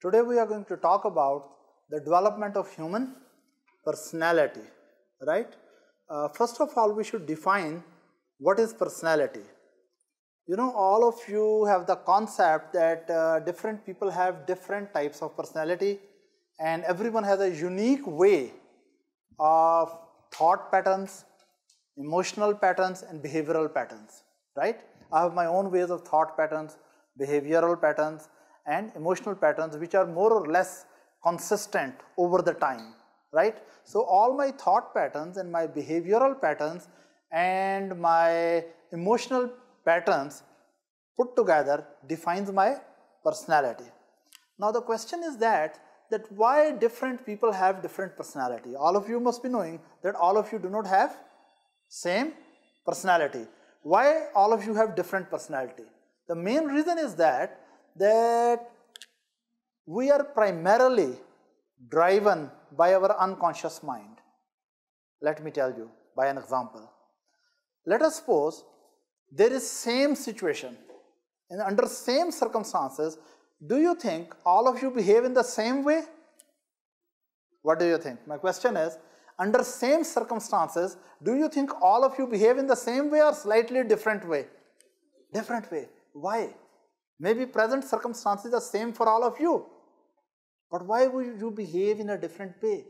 Today we are going to talk about the development of human personality, right? Uh, first of all, we should define what is personality. You know, all of you have the concept that uh, different people have different types of personality and everyone has a unique way of thought patterns, emotional patterns and behavioral patterns, right? I have my own ways of thought patterns, behavioral patterns and emotional patterns which are more or less consistent over the time, right? So all my thought patterns and my behavioral patterns and my emotional patterns put together defines my personality. Now the question is that that why different people have different personality. All of you must be knowing that all of you do not have same personality. Why all of you have different personality? The main reason is that that we are primarily driven by our unconscious mind. Let me tell you by an example. Let us suppose there is same situation and under same circumstances, do you think all of you behave in the same way? What do you think? My question is, under same circumstances, do you think all of you behave in the same way or slightly different way? Different way. Why? Maybe present circumstances are same for all of you. But why would you behave in a different way?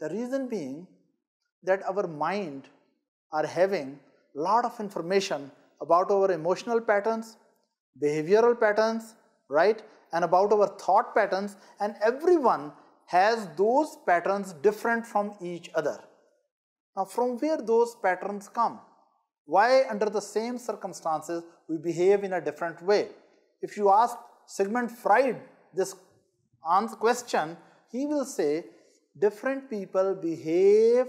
The reason being that our mind are having a lot of information about our emotional patterns, behavioral patterns, right? And about our thought patterns and everyone has those patterns different from each other. Now from where those patterns come? Why under the same circumstances we behave in a different way? If you ask Sigmund Freud this question, he will say different people behave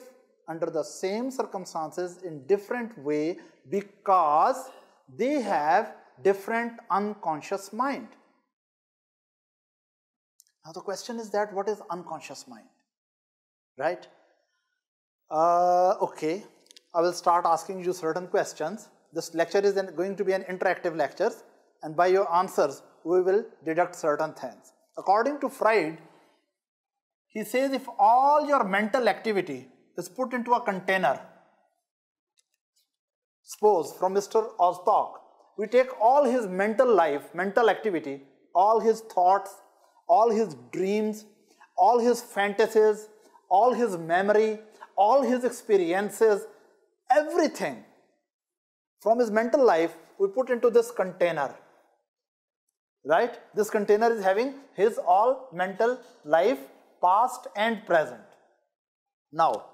under the same circumstances in different way because they have different unconscious mind. Now the question is that what is unconscious mind? Right? Uh, okay, I will start asking you certain questions. This lecture is going to be an interactive lecture and by your answers we will deduct certain things. According to Freud, he says if all your mental activity is put into a container, suppose from Mr. Oztok, we take all his mental life, mental activity, all his thoughts, all his dreams, all his fantasies, all his memory, all his experiences, everything from his mental life we put into this container. Right? This container is having his all mental life, past and present. Now,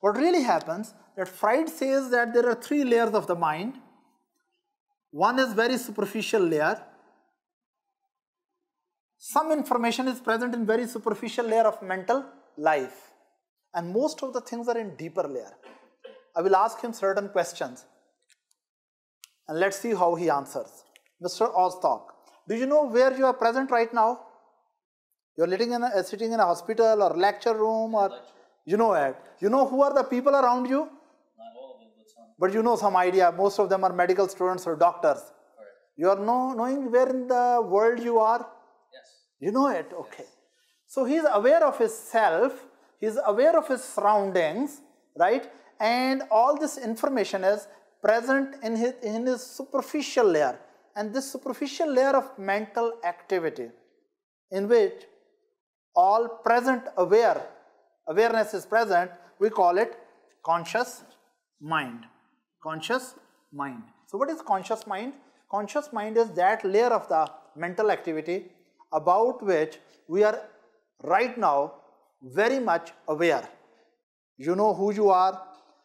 what really happens that Freud says that there are three layers of the mind one is very superficial layer. Some information is present in very superficial layer of mental life. And most of the things are in deeper layer. I will ask him certain questions. And let's see how he answers. Mr. Oztok, do you know where you are present right now? You're sitting in a, uh, sitting in a hospital or lecture room or you know it. You know who are the people around you? But you know some idea, most of them are medical students or doctors. Correct. You are know, knowing where in the world you are? Yes. You know it, okay. Yes. So he is aware of his self, he is aware of his surroundings, right? And all this information is present in his, in his superficial layer. And this superficial layer of mental activity in which all present aware, awareness is present, we call it conscious mind conscious mind. So what is conscious mind? Conscious mind is that layer of the mental activity about which we are right now very much aware. You know who you are,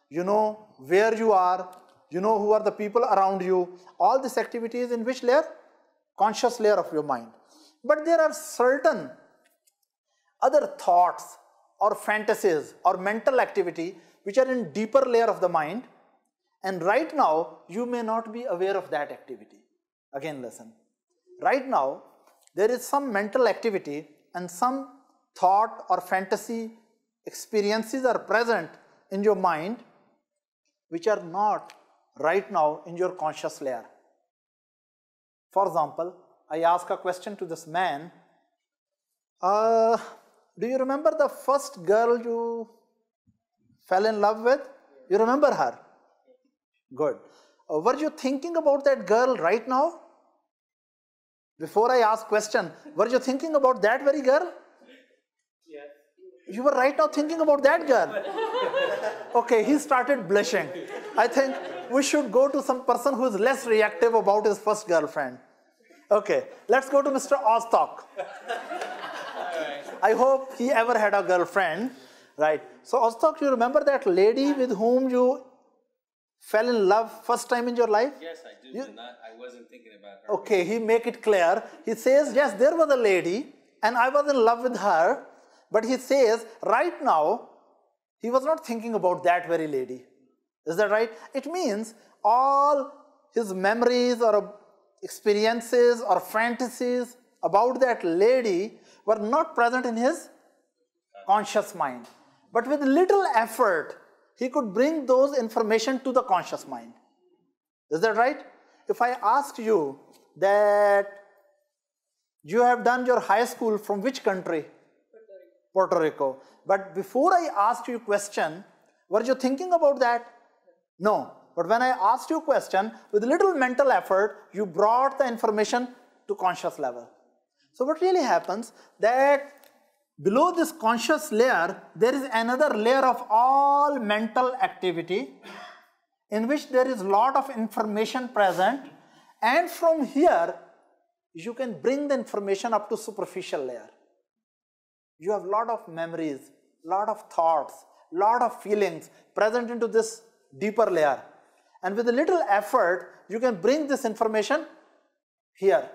you know where you are, you know who are the people around you. All this activity is in which layer? Conscious layer of your mind. But there are certain other thoughts or fantasies or mental activity which are in deeper layer of the mind and right now, you may not be aware of that activity. Again, listen. Right now, there is some mental activity and some thought or fantasy experiences are present in your mind which are not right now in your conscious layer. For example, I ask a question to this man Uh, do you remember the first girl you fell in love with? You remember her? Good. Uh, were you thinking about that girl right now? Before I ask question, were you thinking about that very girl? Yes. You were right now thinking about that girl. Okay, he started blushing. I think we should go to some person who is less reactive about his first girlfriend. Okay, let's go to Mr. Oztok. I hope he ever had a girlfriend, right? So Oztok, you remember that lady with whom you fell in love first time in your life? Yes, I do. You- Not, I wasn't thinking about her. Okay, he make it clear. He says, yes, there was a lady and I was in love with her. But he says, right now, he was not thinking about that very lady. Is that right? It means all his memories or experiences or fantasies about that lady were not present in his conscious mind. But with little effort, he could bring those information to the conscious mind. Is that right? If I ask you that you have done your high school from which country? Puerto Rico. But before I ask you question, were you thinking about that? No. But when I asked you a question, with a little mental effort, you brought the information to conscious level. So what really happens that below this conscious layer, there is another layer of all mental activity in which there is a lot of information present and from here you can bring the information up to superficial layer you have a lot of memories lot of thoughts lot of feelings present into this deeper layer. And with a little effort you can bring this information here.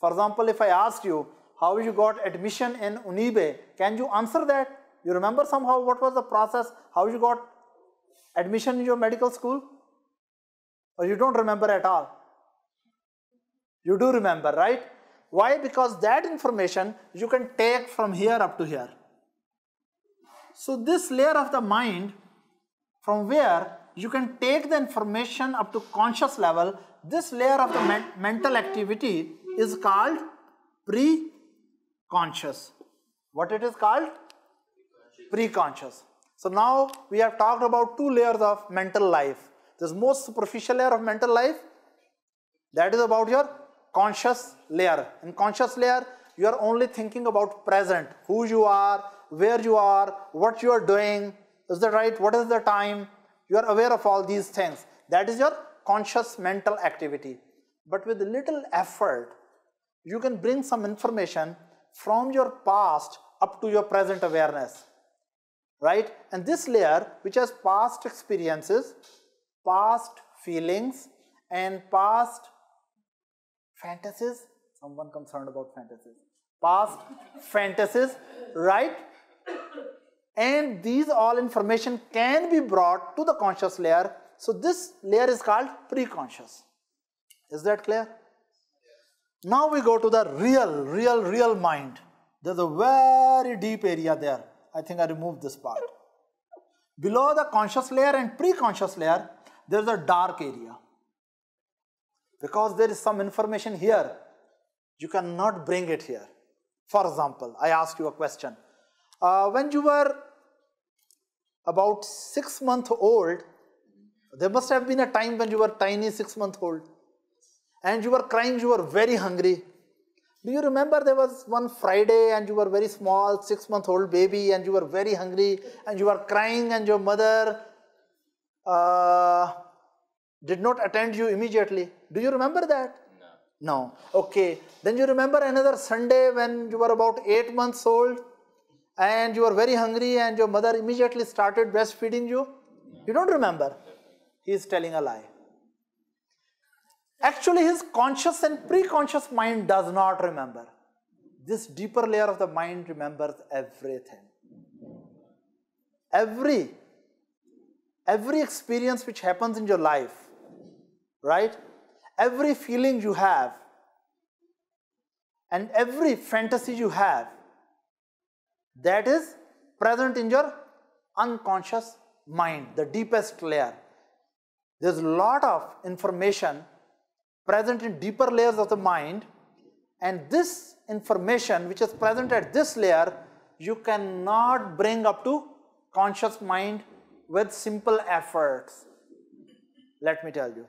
For example if i asked you how you got admission in UNIBE? Can you answer that? You remember somehow what was the process? How you got admission in your medical school? Or you don't remember at all? You do remember right? Why? Because that information you can take from here up to here. So this layer of the mind from where you can take the information up to conscious level. This layer of the men- mental activity is called pre-conscious. What it is called? Pre-conscious. So now we have talked about two layers of mental life. This most superficial layer of mental life that is about your conscious layer. In conscious layer you are only thinking about present who you are where you are what you are doing. Is that right? What is the time you are aware of all these things. That is your conscious mental activity. But with little effort you can bring some information from your past up to your present awareness right? And this layer which has past experiences past feelings and past fantasies someone concerned about fantasies past fantasies right and these all information can be brought to the conscious layer. So this layer is called pre-conscious. Is that clear? Now we go to the real real real mind. There's a very deep area there. I think i removed this part. Below the conscious layer and pre-conscious layer there's a dark area. Because there is some information here you cannot bring it here. For example i asked you a question. Uh, when you were about six month old there must have been a time when you were tiny six month old and you were crying you were very hungry do you remember there was one friday and you were very small six month old baby and you were very hungry and you were crying and your mother uh, did not attend you immediately do you remember that No. no. Okay. Then you remember another Sunday when you were about eight months old and you were very hungry and your mother immediately started breastfeeding you? You don't remember? He is telling a lie. Actually, his conscious and pre-conscious mind does not remember. This deeper layer of the mind remembers everything. Every every experience which happens in your life, right? Every feeling you have and every fantasy you have, that is present in your unconscious mind, the deepest layer. There's a lot of information present in deeper layers of the mind And this information which is present at this layer, you cannot bring up to conscious mind with simple efforts. Let me tell you.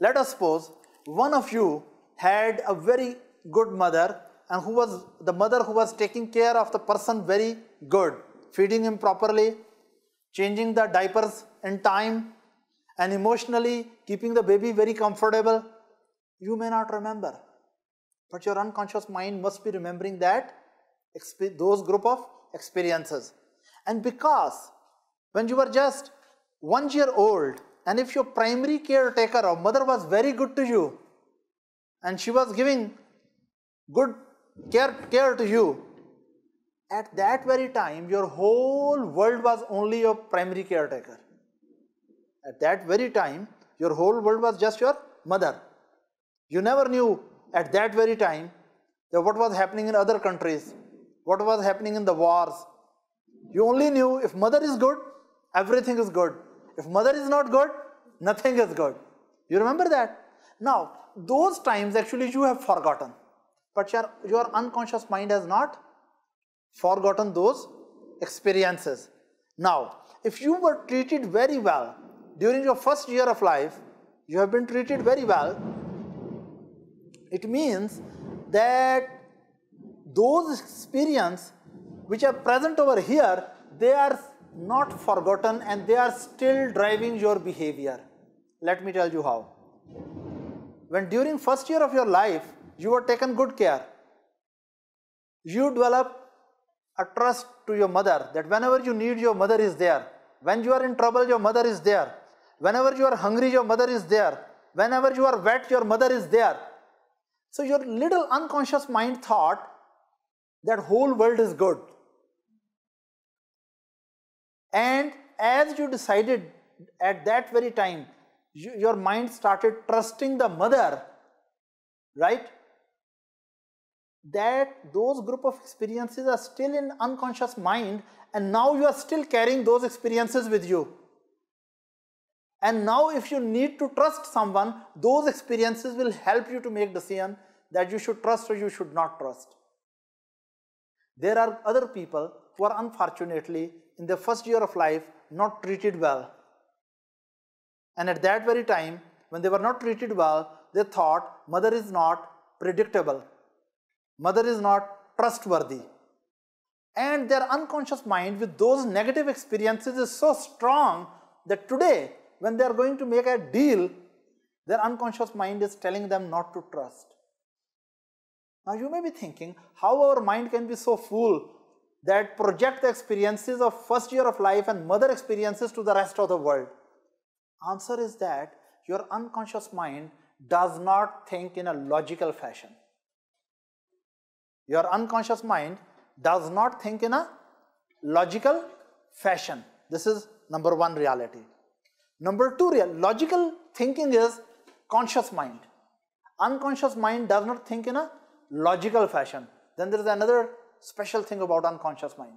Let us suppose one of you had a very good mother and who was the mother who was taking care of the person very good, feeding him properly, changing the diapers in time, and emotionally keeping the baby very comfortable. You may not remember, but your unconscious mind must be remembering that those group of experiences. And because when you were just one year old, and if your primary caretaker or mother was very good to you, and she was giving good care, care to you, at that very time, your whole world was only your primary caretaker. At that very time, your whole world was just your mother. You never knew at that very time that what was happening in other countries, what was happening in the wars. You only knew if mother is good, everything is good. If mother is not good, nothing is good. You remember that? Now, those times actually you have forgotten but your, your unconscious mind has not forgotten those experiences. Now, if you were treated very well during your first year of life, you have been treated very well, it means that those experiences which are present over here, they are not forgotten and they are still driving your behavior. Let me tell you how. When during first year of your life, you are taken good care. You develop a trust to your mother that whenever you need, your mother is there. When you are in trouble, your mother is there. Whenever you are hungry, your mother is there. Whenever you are wet, your mother is there. So your little unconscious mind thought that whole world is good. And as you decided at that very time, you, your mind started trusting the mother, right? That those group of experiences are still in unconscious mind and now you are still carrying those experiences with you. And now if you need to trust someone, those experiences will help you to make decision that you should trust or you should not trust. There are other people who are unfortunately in their first year of life not treated well. And at that very time, when they were not treated well, they thought mother is not predictable mother is not trustworthy. And their unconscious mind with those negative experiences is so strong that today, when they are going to make a deal, their unconscious mind is telling them not to trust. Now you may be thinking how our mind can be so full that project the experiences of first year of life and mother experiences to the rest of the world. Answer is that your unconscious mind does not think in a logical fashion. Your unconscious mind does not think in a logical fashion. This is number one reality. Number two, real, logical thinking is conscious mind. Unconscious mind does not think in a logical fashion. Then there is another special thing about unconscious mind.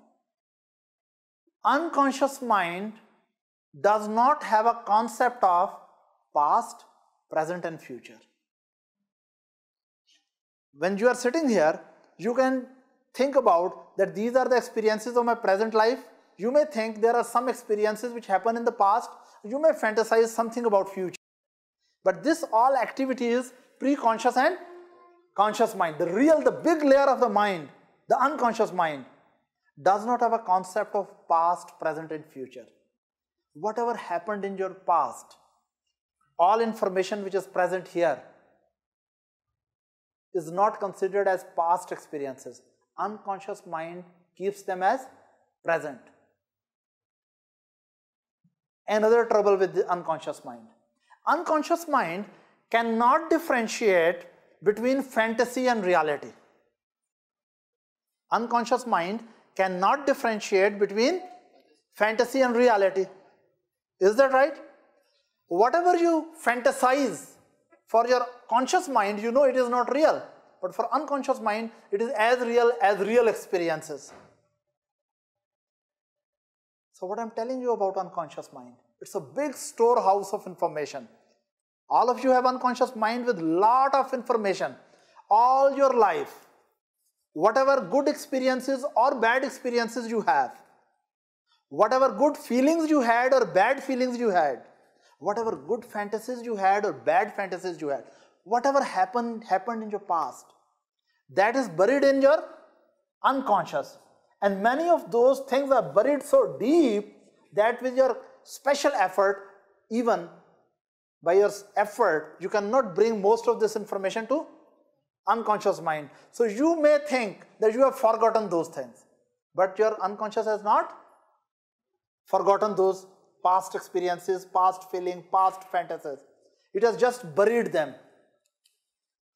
Unconscious mind does not have a concept of past, present and future. When you are sitting here, you can think about that these are the experiences of my present life. You may think there are some experiences which happen in the past. You may fantasize something about future. But this all activity is pre-conscious and conscious mind. The real, the big layer of the mind, the unconscious mind, does not have a concept of past, present and future. Whatever happened in your past, all information which is present here is not considered as past experiences. Unconscious mind keeps them as present. Another trouble with the unconscious mind. Unconscious mind cannot differentiate between fantasy and reality. Unconscious mind cannot differentiate between fantasy and reality. Is that right? Whatever you fantasize for your conscious mind, you know it is not real. But for unconscious mind, it is as real as real experiences. So what I'm telling you about unconscious mind, it's a big storehouse of information. All of you have unconscious mind with lot of information. all your life, whatever good experiences or bad experiences you have, whatever good feelings you had or bad feelings you had, whatever good fantasies you had or bad fantasies you had, whatever happened happened in your past, that is buried in your unconscious. And many of those things are buried so deep that with your special effort, even by your effort, you cannot bring most of this information to unconscious mind. So you may think that you have forgotten those things, but your unconscious has not forgotten those past experiences, past feeling, past fantasies. It has just buried them.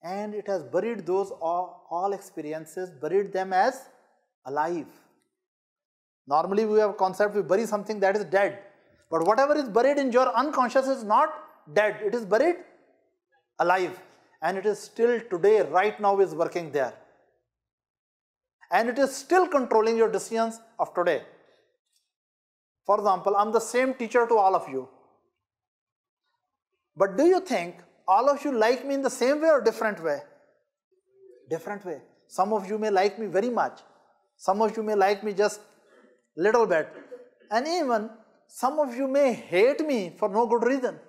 And it has buried those all, all experiences, buried them as alive. Normally we have a concept, we bury something that is dead. But whatever is buried in your unconscious is not dead, it is buried alive. And it is still today, right now is working there. And it is still controlling your decisions of today. For example, I'm the same teacher to all of you. But do you think all of you like me in the same way or different way? Different way. Some of you may like me very much. Some of you may like me just little bit. And even some of you may hate me for no good reason.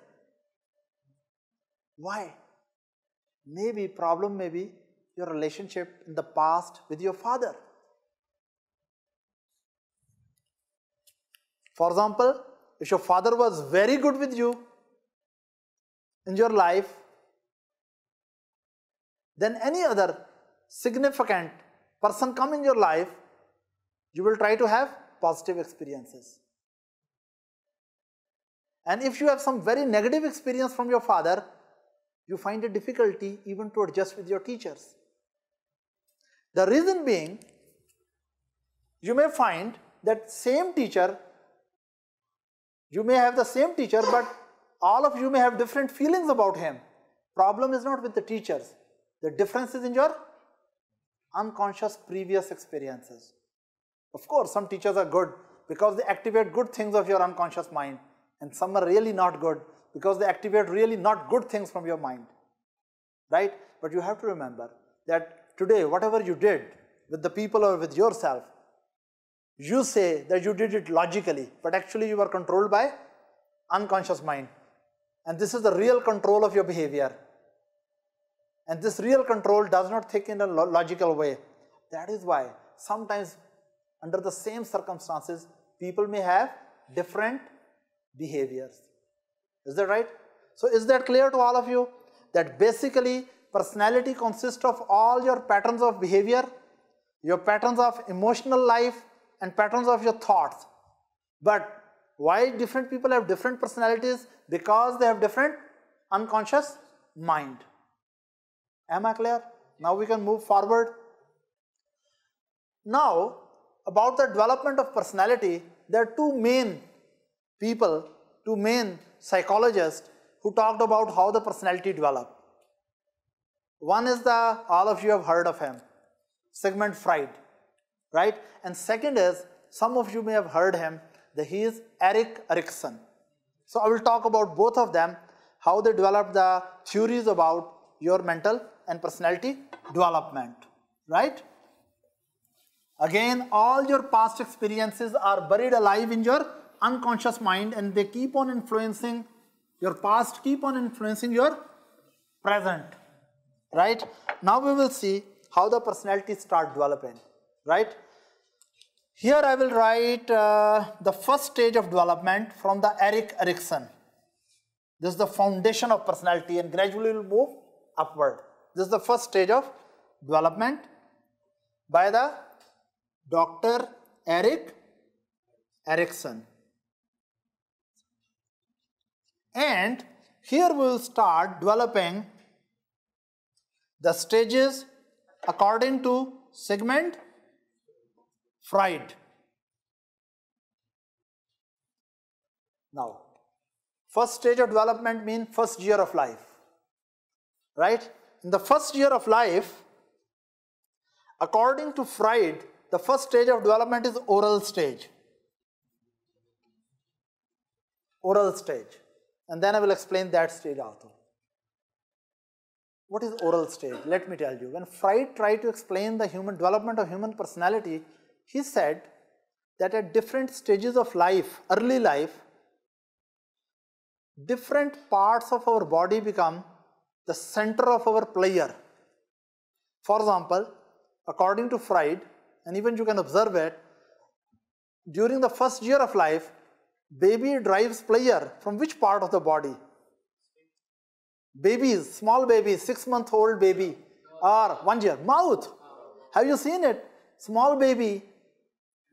Why? Maybe problem may be your relationship in the past with your father. For example, if your father was very good with you in your life, then any other significant person come in your life, you will try to have positive experiences. And if you have some very negative experience from your father, you find a difficulty even to adjust with your teachers. The reason being, you may find that same teacher you may have the same teacher, but all of you may have different feelings about him. Problem is not with the teachers. The difference is in your unconscious previous experiences. Of course, some teachers are good because they activate good things of your unconscious mind and some are really not good because they activate really not good things from your mind. Right? But you have to remember that today, whatever you did with the people or with yourself, you say that you did it logically, but actually you were controlled by unconscious mind. And this is the real control of your behavior. And this real control does not think in a logical way. That is why sometimes under the same circumstances, people may have different behaviors. Is that right? So is that clear to all of you? That basically personality consists of all your patterns of behavior, your patterns of emotional life, and patterns of your thoughts. But why different people have different personalities? Because they have different unconscious mind. Am I clear? Now we can move forward. Now, about the development of personality, there are two main people, two main psychologists who talked about how the personality develop. One is the, all of you have heard of him, Sigmund Freud right? And second is, some of you may have heard him, that he is Erik Erikson. So I will talk about both of them, how they developed the theories about your mental and personality development, right? Again, all your past experiences are buried alive in your unconscious mind and they keep on influencing your past, keep on influencing your present, right? Now we will see how the personality start developing right? Here I will write uh, the first stage of development from the Erik Erikson. This is the foundation of personality and gradually will move upward. This is the first stage of development by the Dr. Erik Erikson. And here we will start developing the stages according to Sigmund Freud. Now, first stage of development means first year of life, right? In the first year of life, according to Freud, the first stage of development is oral stage. Oral stage. And then I will explain that stage also. What is oral stage? Let me tell you. When Freud tried to explain the human development of human personality, he said that at different stages of life, early life, different parts of our body become the center of our player. For example, according to Freud, and even you can observe it, during the first year of life, baby drives player from which part of the body? Babies, small babies, six month old baby, or one year, mouth. Have you seen it? Small baby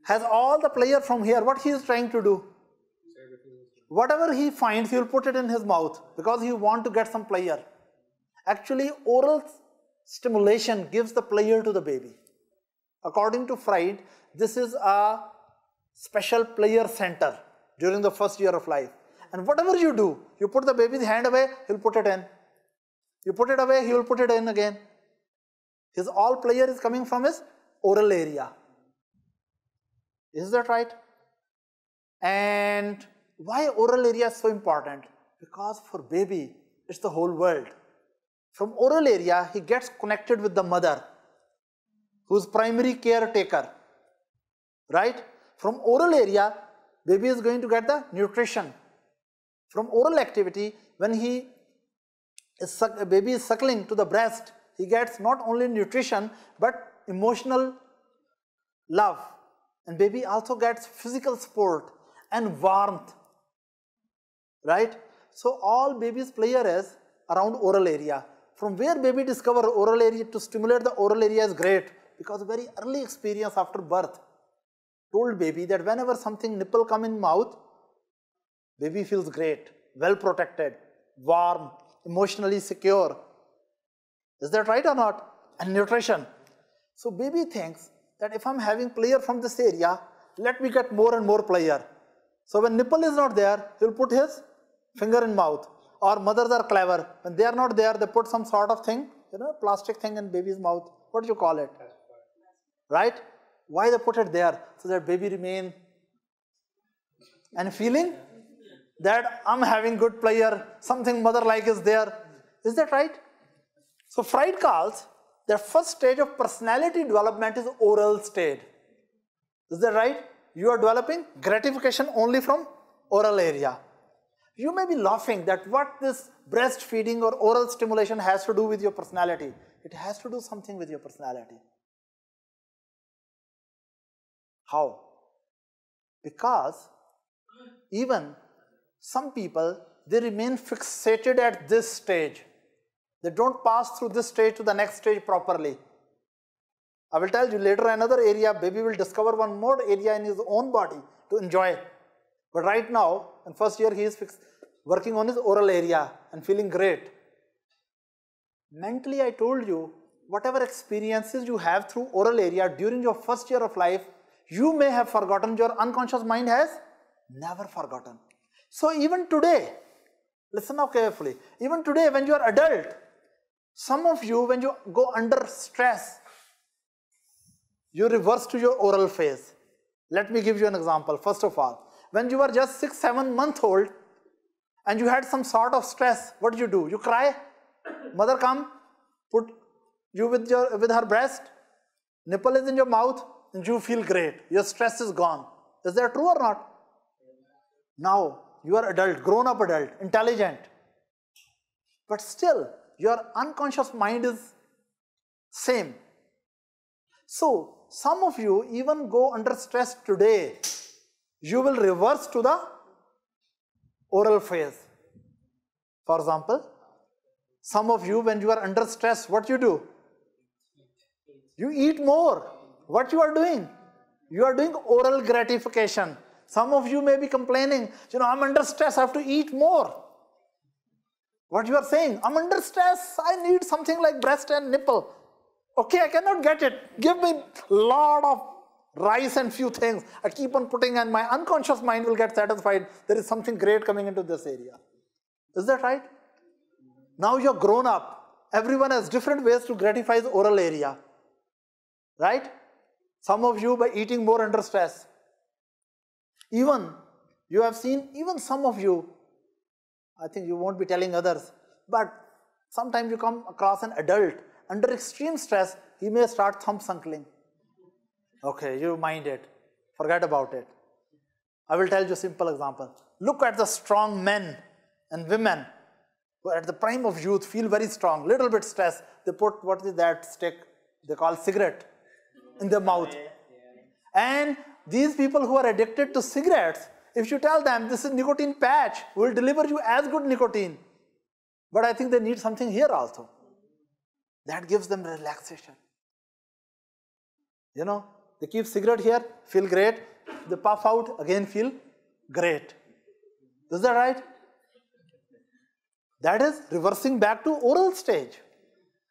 has all the player from here. What he is trying to do? Whatever he finds, he will put it in his mouth because he want to get some player. Actually, oral stimulation gives the player to the baby. According to Freud, this is a special player center during the first year of life. And whatever you do, you put the baby's hand away, he'll put it in. You put it away, he will put it in again. His all player is coming from his oral area. Is that right? And why oral area is so important? Because for baby, it's the whole world. From oral area, he gets connected with the mother, who's primary caretaker, right? From oral area, baby is going to get the nutrition. From oral activity, when he is baby is suckling to the breast, he gets not only nutrition but emotional love. And baby also gets physical support and warmth. Right? So all babies player is around oral area. From where baby discover oral area to stimulate the oral area is great because very early experience after birth told baby that whenever something nipple come in mouth, baby feels great, well protected, warm, emotionally secure. Is that right or not? And nutrition. So baby thinks that if I'm having player from this area, let me get more and more player. So when nipple is not there, he'll put his finger in mouth. Or mothers are clever. When they are not there, they put some sort of thing, you know, plastic thing in baby's mouth. What do you call it? Right? Why they put it there? So that baby remain and feeling that I'm having good player, something mother like is there. Is that right? So Freud calls the first stage of personality development is oral stage. Is that right? You are developing gratification only from oral area. You may be laughing that what this breastfeeding or oral stimulation has to do with your personality. It has to do something with your personality. How? Because even some people, they remain fixated at this stage. They don't pass through this stage to the next stage properly. I will tell you later another area, baby will discover one more area in his own body to enjoy. But right now, in first year, he is fixed, working on his oral area and feeling great. Mentally, I told you, whatever experiences you have through oral area during your first year of life, you may have forgotten, your unconscious mind has never forgotten. So even today, listen now carefully, even today when you are adult, some of you when you go under stress, you reverse to your oral phase. Let me give you an example. First of all, when you were just six, seven month old and you had some sort of stress, what do you do? You cry, mother come, put you with your with her breast, nipple is in your mouth, and you feel great. Your stress is gone. Is that true or not? Now you are adult, grown up adult, intelligent. But still, your unconscious mind is same. So, some of you even go under stress today. You will reverse to the oral phase. For example, some of you when you are under stress, what you do? You eat more. What you are doing? You are doing oral gratification. Some of you may be complaining, you know, I'm under stress, I have to eat more. What you are saying, I'm under stress, I need something like breast and nipple. Okay, I cannot get it. Give me a lot of rice and few things. I keep on putting and my unconscious mind will get satisfied. There is something great coming into this area. Is that right? Now you're grown up. Everyone has different ways to gratify the oral area. Right? Some of you by eating more under stress. Even you have seen, even some of you, I think you won't be telling others, but Sometimes you come across an adult under extreme stress, he may start thumb suckling. Okay, you mind it. Forget about it. I will tell you a simple example. Look at the strong men and women who at the prime of youth feel very strong, little bit stressed. They put what is that stick they call cigarette in their mouth. And these people who are addicted to cigarettes, if you tell them this is nicotine patch, will deliver you as good nicotine. But I think they need something here also. That gives them relaxation. You know, they keep cigarette here, feel great. They puff out, again feel great. Is that right? That is reversing back to oral stage.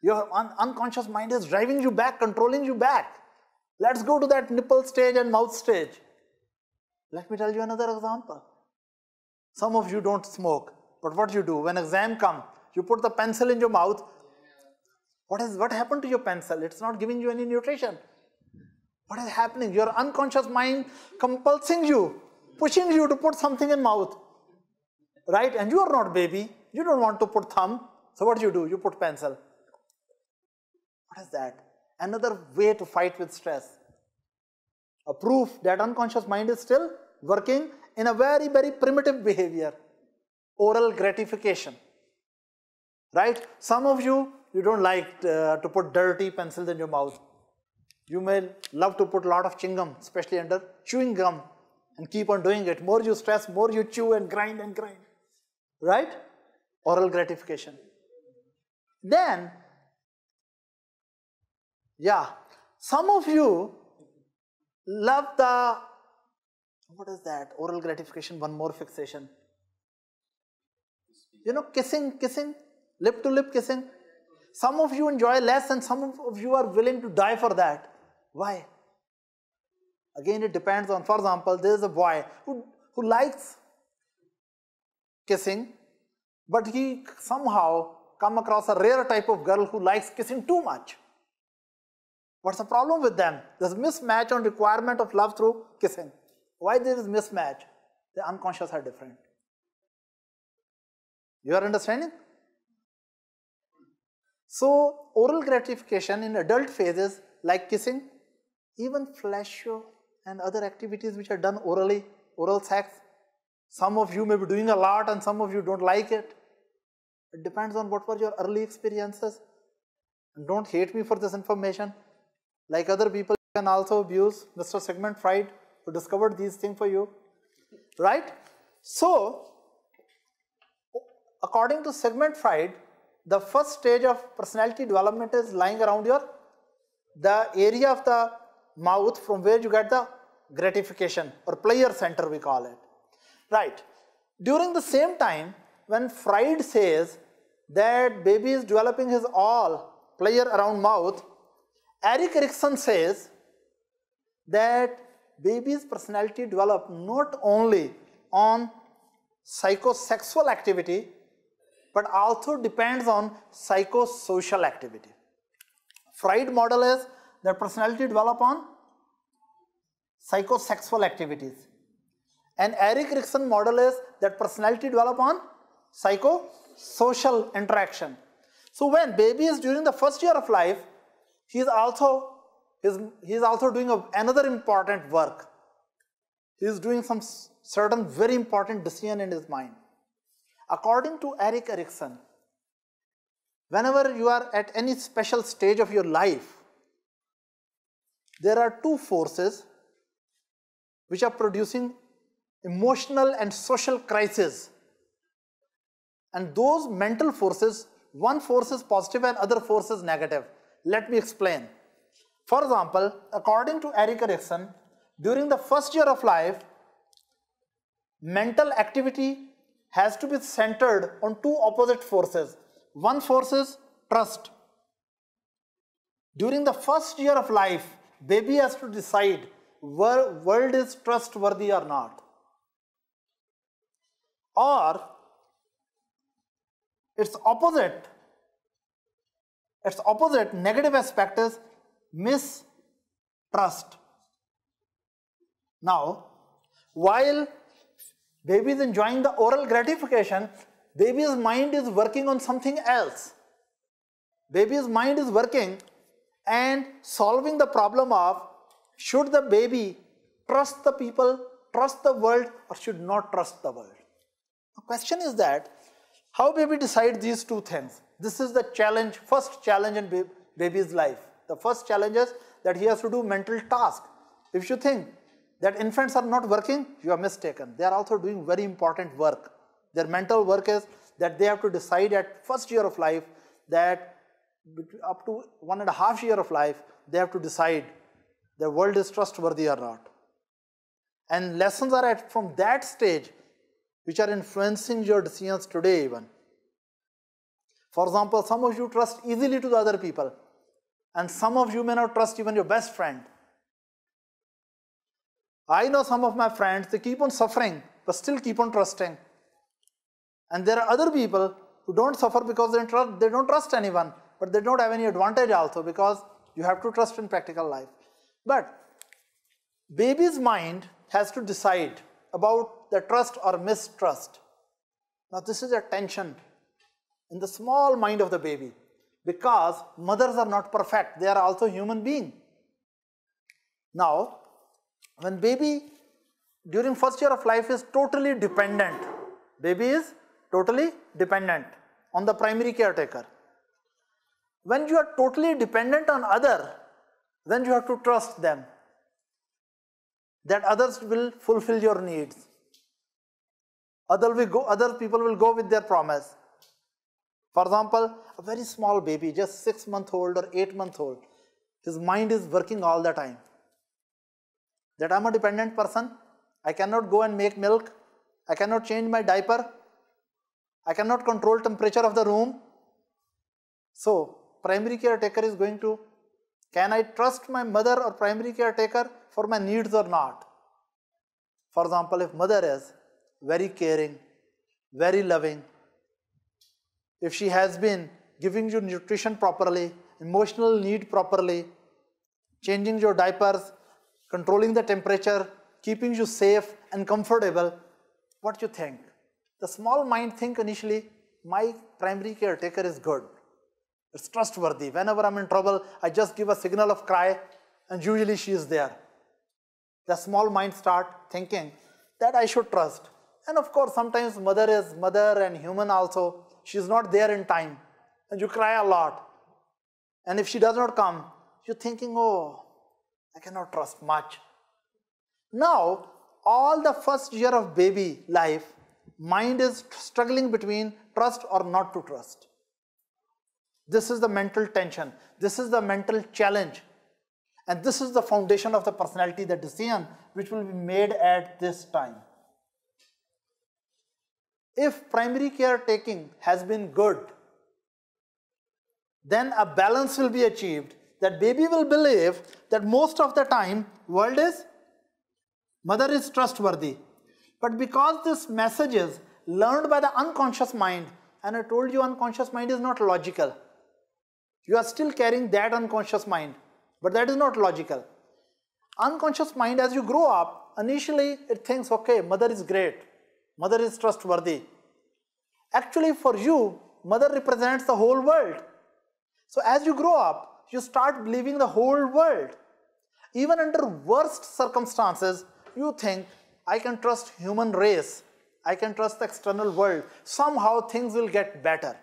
Your un unconscious mind is driving you back, controlling you back. Let's go to that nipple stage and mouth stage. Let me tell you another example. Some of you don't smoke, but what you do when exam come, you put the pencil in your mouth. What is what happened to your pencil? It's not giving you any nutrition. What is happening? Your unconscious mind compulsing you, pushing you to put something in mouth. Right? And you are not baby. You don't want to put thumb. So what do you do? You put pencil. What is that? Another way to fight with stress. A proof that unconscious mind is still working in a very, very primitive behavior. Oral gratification. Right? Some of you, you don't like uh, to put dirty pencils in your mouth. You may love to put a lot of chewing gum, especially under chewing gum, and keep on doing it. More you stress, more you chew and grind and grind. Right? Oral gratification. Then, yeah, some of you love the, what is that? Oral gratification, one more fixation. You know, kissing, kissing, lip to lip kissing. Some of you enjoy less and some of you are willing to die for that. Why? Again, it depends on, for example, there is a boy who, who likes kissing, but he somehow come across a rare type of girl who likes kissing too much. What's the problem with them? There's mismatch on requirement of love through kissing. Why there is mismatch? The unconscious are different. You are understanding? So, oral gratification in adult phases like kissing even fellatio and other activities which are done orally, oral sex, some of you may be doing a lot and some of you don't like it. It depends on what were your early experiences. And don't hate me for this information. Like other people can also abuse Mr. Sigmund Freud who discovered these things for you. Right? So, according to Sigmund Freud, the first stage of personality development is lying around your the area of the mouth from where you get the gratification or pleasure center we call it. Right. During the same time when Freud says that baby is developing his all pleasure around mouth, Erik Erikson says that baby's personality develop not only on psychosexual activity but also depends on psychosocial activity. Freud model is that personality develop on psychosexual activities. And Erik Erikson model is that personality develop on psychosocial interaction. So when baby is during the first year of life, he is also he is also doing a, another important work. He is doing some certain very important decision in his mind. According to Erik Erikson, whenever you are at any special stage of your life, there are two forces which are producing emotional and social crisis. And those mental forces, one force is positive and other force is negative. Let me explain. For example, according to Erik Erikson, during the first year of life, mental activity has to be centered on two opposite forces. One force is trust. During the first year of life, baby has to decide world is trustworthy or not. Or its opposite, its opposite negative aspect is mistrust. Now, while baby is enjoying the oral gratification, baby's mind is working on something else. baby's mind is working and solving the problem of should the baby trust the people, trust the world, or should not trust the world. The question is that how baby decide these two things? This is the challenge, first challenge in baby's life. The first challenge is that he has to do mental task. If you think that infants are not working, you are mistaken. They are also doing very important work. Their mental work is that they have to decide at first year of life that up to one and a half year of life, they have to decide the world is trustworthy or not. And lessons are at from that stage which are influencing your decisions today even. For example, some of you trust easily to the other people and some of you may not trust even your best friend. I know some of my friends, they keep on suffering but still keep on trusting. And there are other people who don't suffer because they don't, trust, they don't trust anyone, but they don't have any advantage also because you have to trust in practical life. But baby's mind has to decide about the trust or mistrust. Now this is a tension in the small mind of the baby because mothers are not perfect, they are also human being. Now, when baby during first year of life is totally dependent, baby is totally dependent on the primary caretaker. When you are totally dependent on other, then you have to trust them that others will fulfill your needs. Other, will go, other people will go with their promise. For example, a very small baby, just six month old or eight month old, his mind is working all the time. That I'm a dependent person, I cannot go and make milk, I cannot change my diaper, I cannot control temperature of the room. So, primary caretaker is going to, can I trust my mother or primary caretaker for my needs or not? For example, if mother is very caring, very loving, if she has been giving you nutrition properly, emotional need properly, changing your diapers, controlling the temperature, keeping you safe and comfortable, what you think? The small mind think initially, my primary caretaker is good. It's trustworthy. Whenever I'm in trouble, I just give a signal of cry and usually she is there. The small mind start thinking that I should trust. And of course, sometimes mother is mother and human also she's not there in time and you cry a lot. And if she does not come, you're thinking, oh, I cannot trust much. Now, all the first year of baby life, mind is struggling between trust or not to trust. This is the mental tension. This is the mental challenge. And this is the foundation of the personality, the decision which will be made at this time. If primary care taking has been good, then a balance will be achieved. That baby will believe that most of the time world is mother is trustworthy. But because this message is learned by the unconscious mind and i told you unconscious mind is not logical you are still carrying that unconscious mind but that is not logical. Unconscious mind as you grow up initially it thinks okay mother is great Mother is trustworthy. Actually, for you, mother represents the whole world. So, as you grow up, you start believing the whole world. Even under worst circumstances, you think, I can trust human race. I can trust the external world. Somehow things will get better.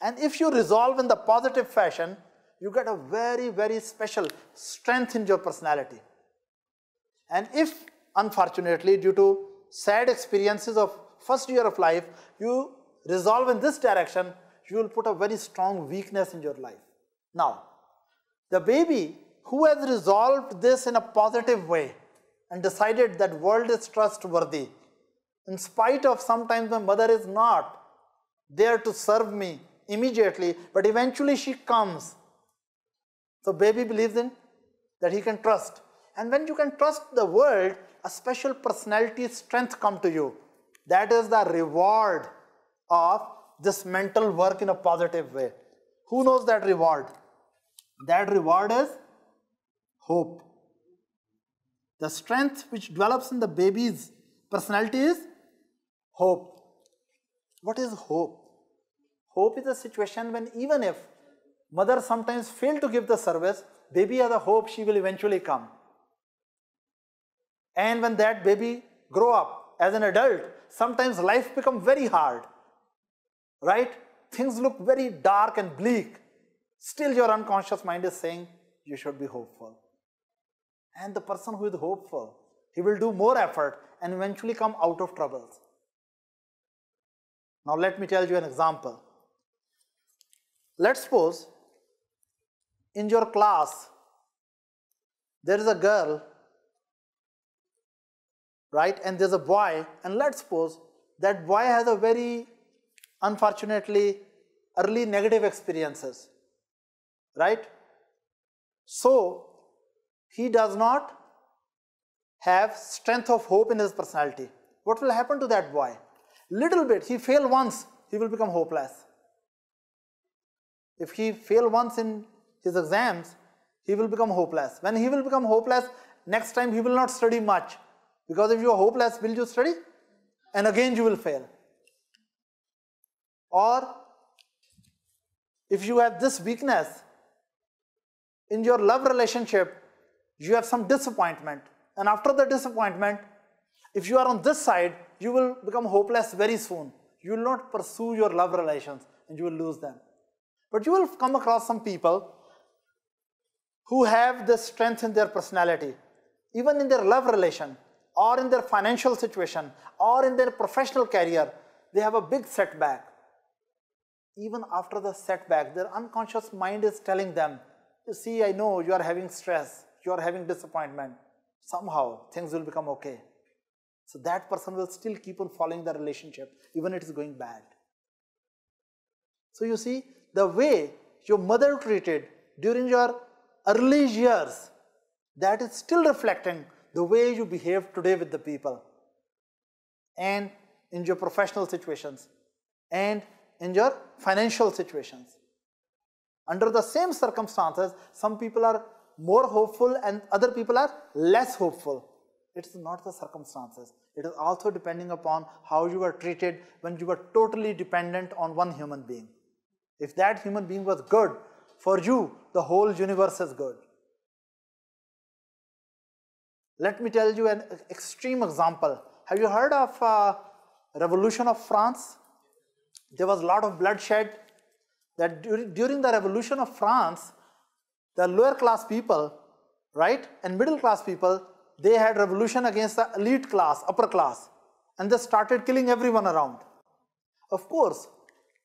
And if you resolve in the positive fashion, you get a very, very special strength in your personality. And if, unfortunately, due to sad experiences of first year of life, you resolve in this direction, you will put a very strong weakness in your life. Now, the baby who has resolved this in a positive way and decided that world is trustworthy, in spite of sometimes my mother is not there to serve me immediately, but eventually she comes. So baby believes in that he can trust. And when you can trust the world, a special personality strength come to you. That is the reward of this mental work in a positive way. Who knows that reward? That reward is hope. The strength which develops in the baby's personality is hope. What is hope? Hope is a situation when even if Mother sometimes fail to give the service. Baby has a hope she will eventually come. And when that baby grow up as an adult, sometimes life become very hard. Right? Things look very dark and bleak. Still your unconscious mind is saying you should be hopeful. And the person who is hopeful, he will do more effort and eventually come out of troubles. Now let me tell you an example. Let's suppose in your class there is a girl, right, and there's a boy, and let's suppose that boy has a very unfortunately early negative experiences, right? So he does not have strength of hope in his personality. What will happen to that boy? Little bit, he fail once, he will become hopeless. If he fail once in his exams, he will become hopeless. When he will become hopeless, next time he will not study much. Because if you are hopeless, will you study? And again you will fail. Or if you have this weakness in your love relationship, you have some disappointment. And after the disappointment, if you are on this side, you will become hopeless very soon. You will not pursue your love relations and you will lose them. But you will come across some people who have the strength in their personality, even in their love relation, or in their financial situation, or in their professional career, they have a big setback. Even after the setback, their unconscious mind is telling them, You see, I know you are having stress, you are having disappointment. Somehow things will become okay. So that person will still keep on following the relationship, even it is going bad. So you see, the way your mother treated during your early years, that is still reflecting the way you behave today with the people and in your professional situations and in your financial situations. Under the same circumstances, some people are more hopeful and other people are less hopeful. It is not the circumstances. It is also depending upon how you are treated when you are totally dependent on one human being. If that human being was good, for you, the whole universe is good. Let me tell you an extreme example. Have you heard of uh, Revolution of France? There was a lot of bloodshed. That during the Revolution of France, the lower class people, right, and middle class people, they had revolution against the elite class, upper class, and they started killing everyone around. Of course,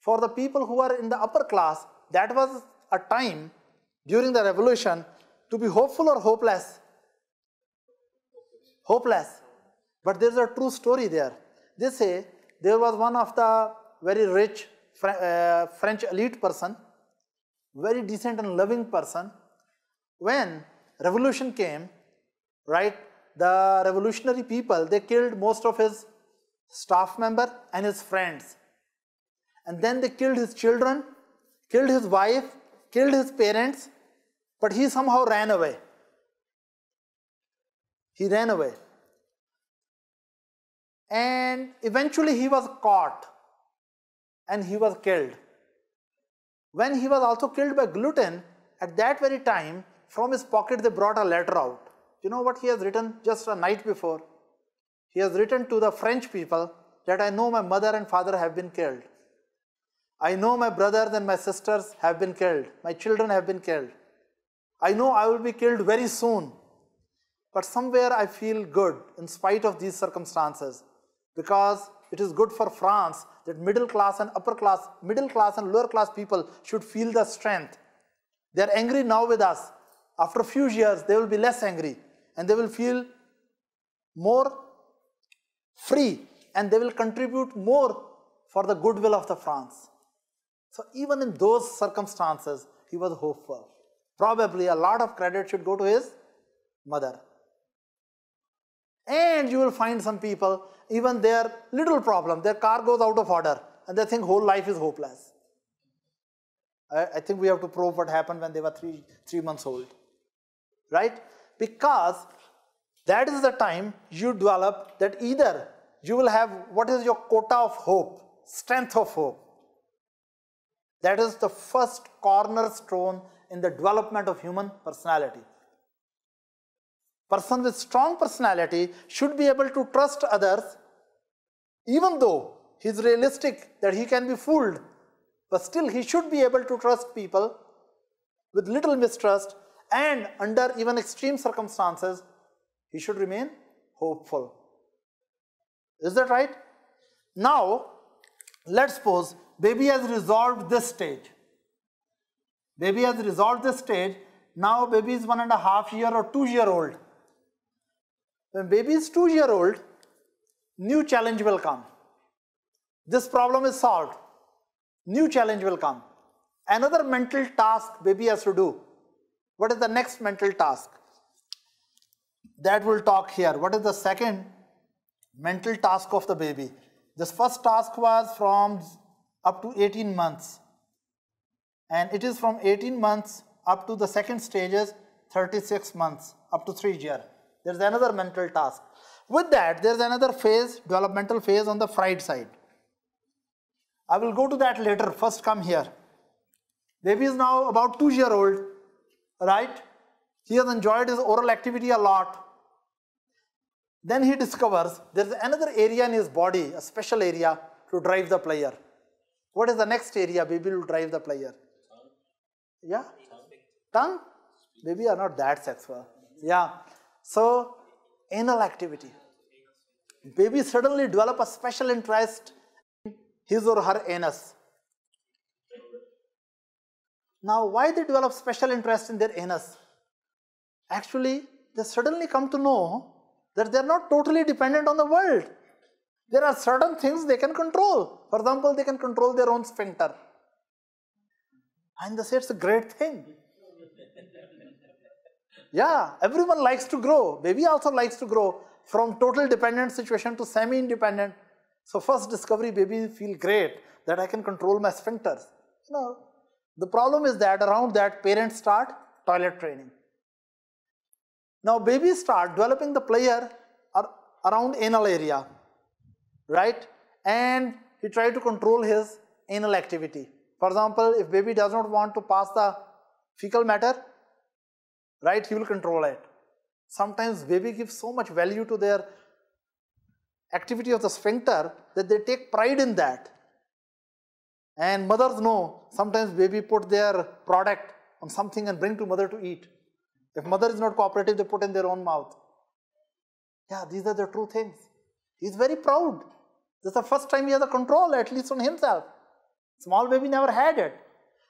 for the people who are in the upper class, that was a time during the revolution to be hopeful or hopeless? Hopeless. But there's a true story there. They say there was one of the very rich uh, French elite person, very decent and loving person. When revolution came, right, the revolutionary people, they killed most of his staff member and his friends. And then they killed his children, killed his wife, killed his parents, but he somehow ran away. He ran away. And eventually he was caught and he was killed. When he was also killed by guillotine, at that very time, from his pocket they brought a letter out. You know what he has written just a night before? He has written to the French people that I know my mother and father have been killed. I know my brothers and my sisters have been killed. My children have been killed. I know I will be killed very soon. But somewhere I feel good in spite of these circumstances because it is good for France that middle class and upper class, middle class and lower class people should feel the strength. They are angry now with us. After a few years, they will be less angry and they will feel more free and they will contribute more for the goodwill of the France. So even in those circumstances, he was hopeful. Probably a lot of credit should go to his mother. And you will find some people, even their little problem, their car goes out of order and they think whole life is hopeless. I, I think we have to prove what happened when they were three, three months old. Right? Because that is the time you develop that either you will have what is your quota of hope, strength of hope, That is the first cornerstone in the development of human personality. Person with strong personality should be able to trust others even though he is realistic that he can be fooled, but still he should be able to trust people with little mistrust and under even extreme circumstances, he should remain hopeful. Is that right? Now, let's suppose baby has resolved this stage. Baby has resolved this stage. Now baby is one and a half year or two year old. When baby is two year old, new challenge will come. This problem is solved. New challenge will come. Another mental task baby has to do. What is the next mental task? That we'll talk here. What is the second mental task of the baby? This first task was from up to 18 months. And it is from 18 months up to the second stages 36 months, up to 3 years. There's another mental task. With that, there's another phase, developmental phase on the Freud side. I will go to that later. First come here. Baby is now about 2 year old, right? He has enjoyed his oral activity a lot. Then he discovers there's another area in his body, a special area to drive the player. What is the next area baby will drive the player? Yeah? Tongue? Baby are not that sexual. Yeah. So, anal activity. Baby suddenly develop a special interest in his or her anus. Now, why they develop special interest in their anus? Actually, they suddenly come to know that they are not totally dependent on the world. There are certain things they can control. For example, they can control their own sphincter. And they say it's a great thing. Yeah, everyone likes to grow. Baby also likes to grow from total dependent situation to semi-independent. So first discovery, baby feel great that I can control my sphincters. You know, the problem is that around that parents start toilet training. Now babies start developing the player around anal area, right? And he try to control his anal activity. For example, if baby does not want to pass the fecal matter, right, he will control it. Sometimes baby gives so much value to their activity of the sphincter that they take pride in that. And mothers know sometimes baby put their product on something and bring to mother to eat. If mother is not cooperative, they put in their own mouth. Yeah, these are the true things. He's very proud. This is the first time he has a control, at least on himself. Small baby never had it.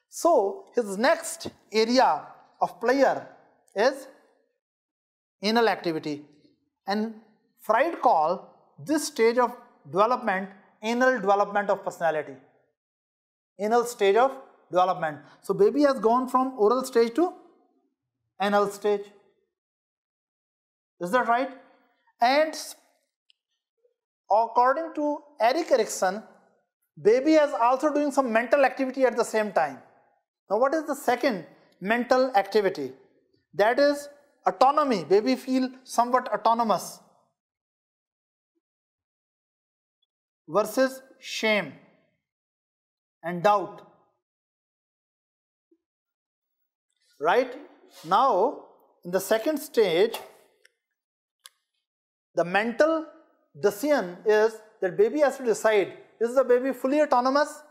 So, his next area of player is anal activity. And Freud call this stage of development anal development of personality. Anal stage of development. So, baby has gone from oral stage to anal stage. Is that right? And according to Erik Erikson, baby is also doing some mental activity at the same time. Now what is the second mental activity? That is autonomy. Baby feel somewhat autonomous versus shame and doubt. Right? Now, in the second stage, the mental decision is that baby has to decide is the baby fully autonomous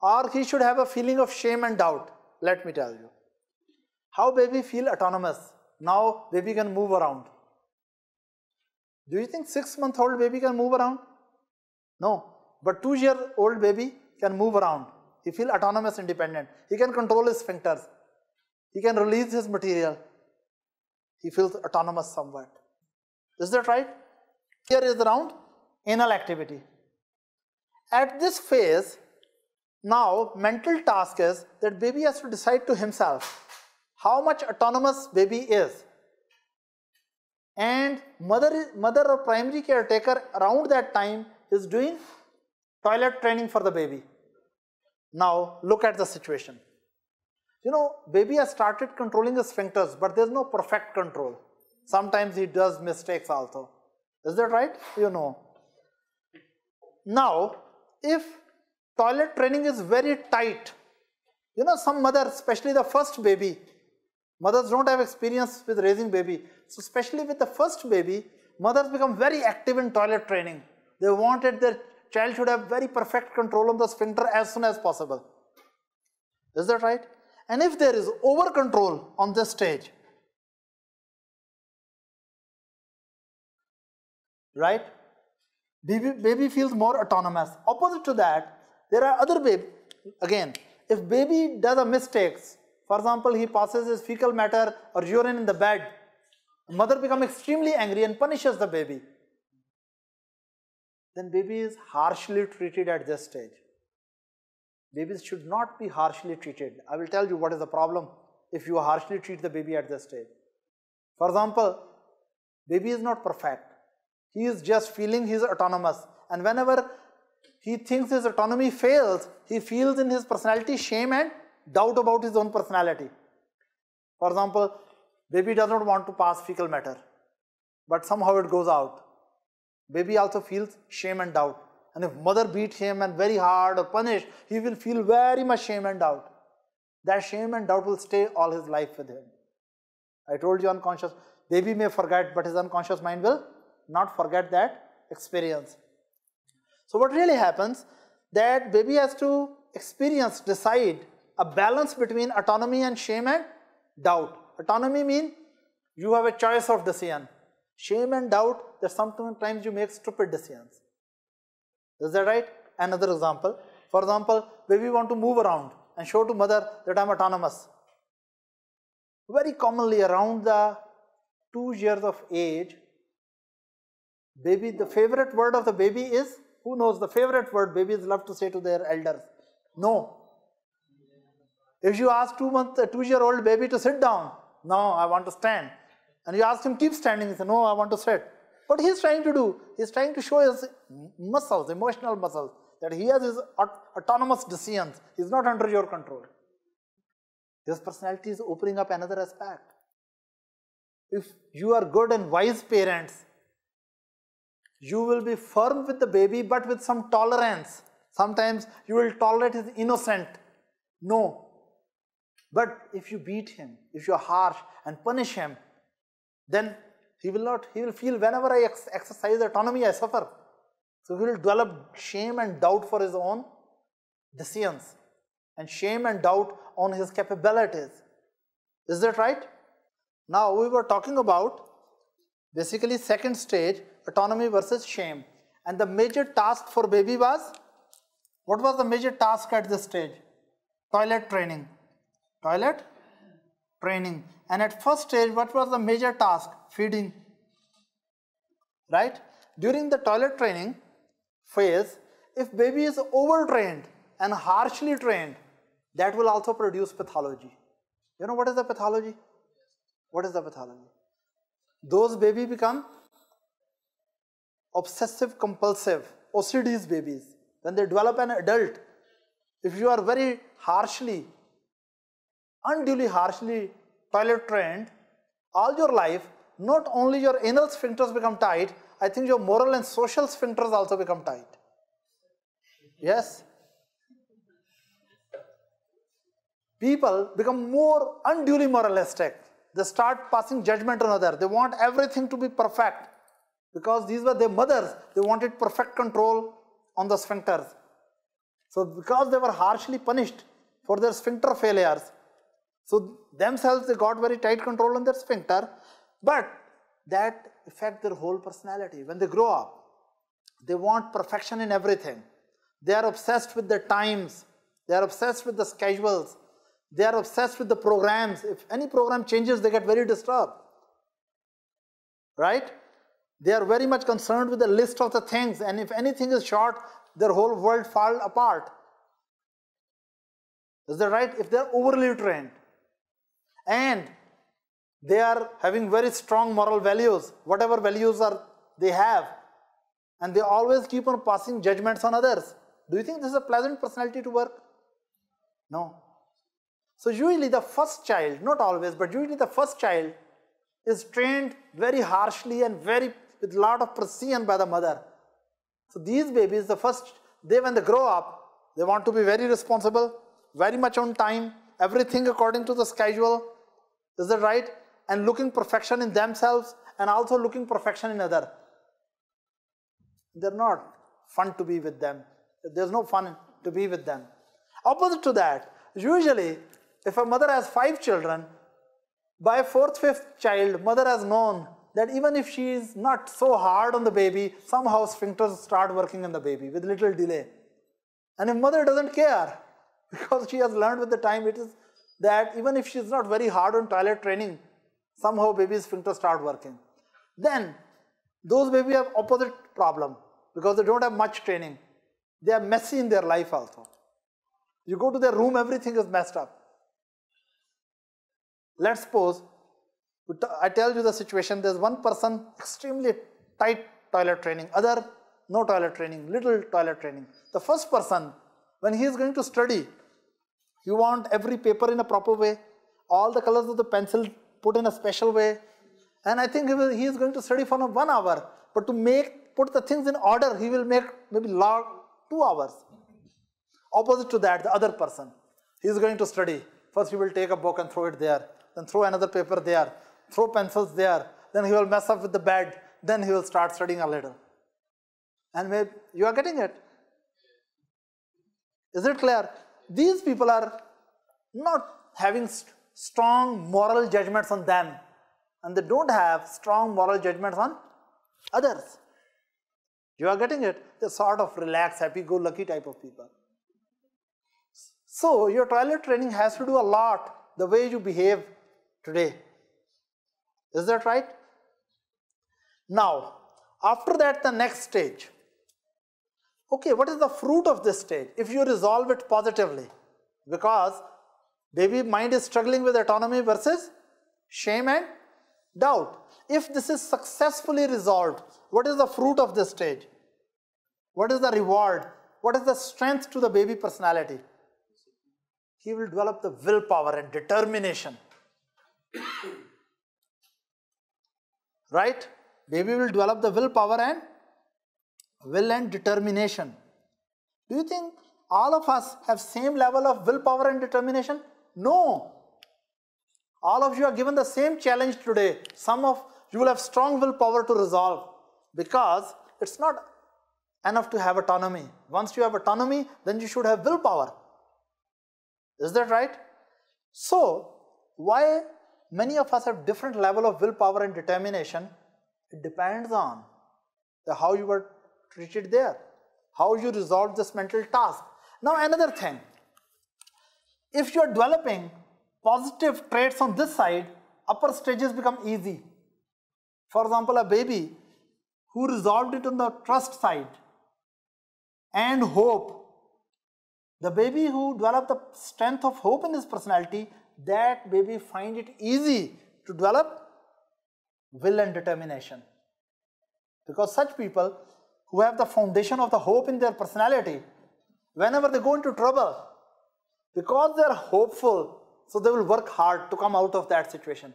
or he should have a feeling of shame and doubt. Let me tell you. How baby feel autonomous? Now baby can move around. Do you think 6 month old baby can move around? No. But 2 year old baby can move around. He feel autonomous independent. He can control his sphincters. He can release his material. He feels autonomous somewhat. Is that right? Here is around anal activity. At this phase, now mental task is that baby has to decide to himself how much autonomous baby is. And mother, mother or primary caretaker around that time is doing toilet training for the baby. Now look at the situation. You know, baby has started controlling the sphincters, but there's no perfect control. Sometimes he does mistakes also. Is that right? You know. Now, if toilet training is very tight, You know, some mother, especially the first baby, mothers don't have experience with raising baby. So especially with the first baby, mothers become very active in toilet training. They wanted their child should have very perfect control on the sphincter as soon as possible. Is that right? And if there is over control on this stage, right? Baby, baby feels more autonomous. Opposite to that, there are other baby. Again, if baby does a mistakes, for example, he passes his fecal matter or urine in the bed, mother becomes extremely angry and punishes the baby. Then baby is harshly treated at this stage. Babies should not be harshly treated. I will tell you what is the problem if you harshly treat the baby at this stage. For example, baby is not perfect. He is just feeling he is autonomous. And whenever he thinks his autonomy fails, he feels in his personality shame and doubt about his own personality. For example, baby does not want to pass fecal matter, but somehow it goes out. Baby also feels shame and doubt. And if mother beat him and very hard or punish, he will feel very much shame and doubt. That shame and doubt will stay all his life with him. I told you unconscious, baby may forget, but his unconscious mind will not forget that experience. So what really happens that baby has to experience, decide a balance between autonomy and shame and doubt. Autonomy means you have a choice of decision. Shame and doubt that sometimes you make stupid decisions. Is that right? Another example. For example, baby want to move around and show to mother that I'm autonomous. Very commonly around the two years of age, Baby, the favorite word of the baby is, who knows the favorite word babies love to say to their elders? No. If you ask two month, uh, a two year old baby to sit down, no, I want to stand. And you ask him keep standing, he says, no, I want to sit. What he's trying to do, he's trying to show his muscles, emotional muscles, that he has his autonomous decisions. He's not under your control. His personality is opening up another aspect. If you are good and wise parents, you will be firm with the baby but with some tolerance. Sometimes you will tolerate his innocent. No. But if you beat him, if you are harsh and punish him, then he will not, he will feel whenever I ex exercise autonomy, I suffer. So he will develop shame and doubt for his own decisions and shame and doubt on his capabilities. Is that right? Now we were talking about basically second stage autonomy versus shame. And the major task for baby was, what was the major task at this stage? Toilet training. Toilet training. And at first stage, what was the major task? Feeding. Right? During the toilet training phase, if baby is overtrained and harshly trained, that will also produce pathology. You know what is the pathology? What is the pathology? Those baby become obsessive compulsive OCDs babies, when they develop an adult, if you are very harshly, unduly harshly toilet trained all your life, not only your anal sphincters become tight, I think your moral and social sphincters also become tight. Yes? People become more unduly moralistic. They start passing judgment on others. They want everything to be perfect because these were their mothers, they wanted perfect control on the sphincters. So because they were harshly punished for their sphincter failures, so themselves they got very tight control on their sphincter, but that affect their whole personality. When they grow up, they want perfection in everything. They are obsessed with the times, they are obsessed with the schedules, they are obsessed with the programs. If any program changes, they get very disturbed. Right? They are very much concerned with the list of the things and if anything is short, their whole world fall apart. Is that right? If they are overly trained and they are having very strong moral values, whatever values are they have, and they always keep on passing judgments on others. Do you think this is a pleasant personality to work? No. So usually the first child, not always, but usually the first child is trained very harshly and very with a lot of precision by the mother. So these babies, the first, they when they grow up, they want to be very responsible, very much on time, everything according to the schedule. Is that right? And looking perfection in themselves and also looking perfection in other. They're not fun to be with them. There's no fun to be with them. Opposite to that, usually if a mother has five children, by fourth, fifth child, mother has known that even if she is not so hard on the baby, somehow sphincters start working on the baby with little delay. And if mother doesn't care, because she has learned with the time, it is that even if she is not very hard on toilet training, somehow baby's sphincters start working. Then those baby have opposite problem because they don't have much training. They are messy in their life also. You go to their room, everything is messed up. Let's suppose I tell you the situation, there's one person extremely tight toilet training, other no toilet training, little toilet training. The first person, when he is going to study, you want every paper in a proper way, all the colors of the pencil put in a special way. And I think he, will, he is going to study for one hour, but to make put the things in order, he will make maybe long, two hours. Opposite to that, the other person, he is going to study. First, he will take a book and throw it there, then throw another paper there, throw pencils there, then he will mess up with the bed, then he will start studying a little. And maybe you are getting it. Is it clear? These people are not having st strong moral judgments on them, and they don't have strong moral judgments on others. You are getting it? They're sort of relaxed, happy go lucky type of people. So, your toilet training has to do a lot the way you behave today. Is that right? Now, after that, the next stage. Okay, what is the fruit of this stage? If you resolve it positively, because baby mind is struggling with autonomy versus shame and doubt. If this is successfully resolved, what is the fruit of this stage? What is the reward? What is the strength to the baby personality? He will develop the willpower and determination right? Baby will develop the willpower and will and determination. Do you think all of us have same level of willpower and determination? No. All of you are given the same challenge today. Some of you will have strong willpower to resolve because it's not enough to have autonomy. Once you have autonomy, then you should have willpower. Is that right? So, why many of us have different level of willpower and determination. It depends on the how you were treated there, how you resolve this mental task. Now another thing, if you are developing positive traits on this side, upper stages become easy. For example, a baby who resolved it on the trust side and hope, the baby who developed the strength of hope in his personality that baby find it easy to develop will and determination. Because such people who have the foundation of the hope in their personality, whenever they go into trouble, because they are hopeful, so they will work hard to come out of that situation.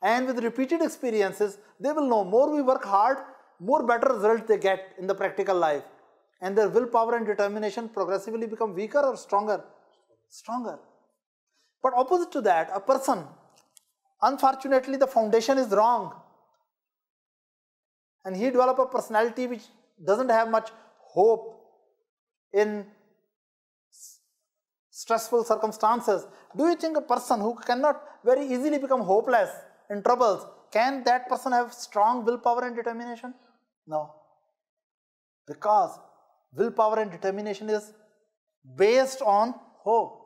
And with repeated experiences, they will know more we work hard, more better results they get in the practical life. And their willpower and determination progressively become weaker or stronger? Stronger. But opposite to that, a person, unfortunately the foundation is wrong. And he develop a personality which doesn't have much hope in stressful circumstances. Do you think a person who cannot very easily become hopeless in troubles, can that person have strong willpower and determination? No. Because willpower and determination is based on hope.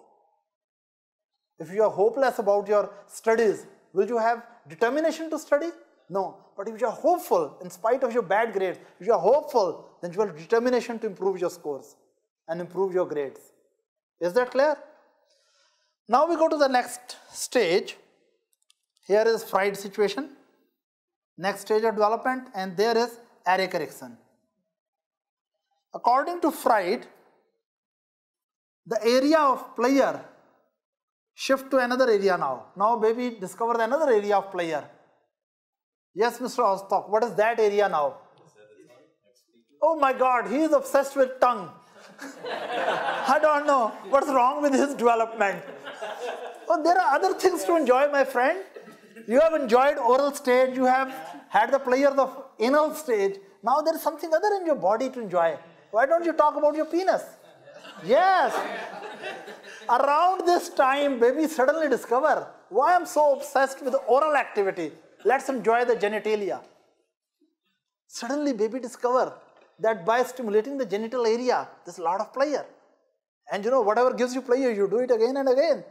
If you are hopeless about your studies, will you have determination to study? No. But if you are hopeful, in spite of your bad grades, if you are hopeful, then you have determination to improve your scores and improve your grades. Is that clear? Now we go to the next stage. Here is Freud situation. Next stage of development and there is Erik Erikson. According to Freud, the area of player Shift to another area now. Now baby discover another area of pleasure. Yes, Mr. Ostok, what is that area now? Oh my God, he is obsessed with tongue. I don't know what's wrong with his development. Oh, there are other things to enjoy, my friend. You have enjoyed oral stage, you have had the pleasure of anal stage. Now there is something other in your body to enjoy. Why don't you talk about your penis? Yes. Around this time, baby suddenly discover why I'm so obsessed with oral activity. Let's enjoy the genitalia. Suddenly, baby discover that by stimulating the genital area, there's a lot of pleasure. And you know, whatever gives you pleasure, you do it again and again.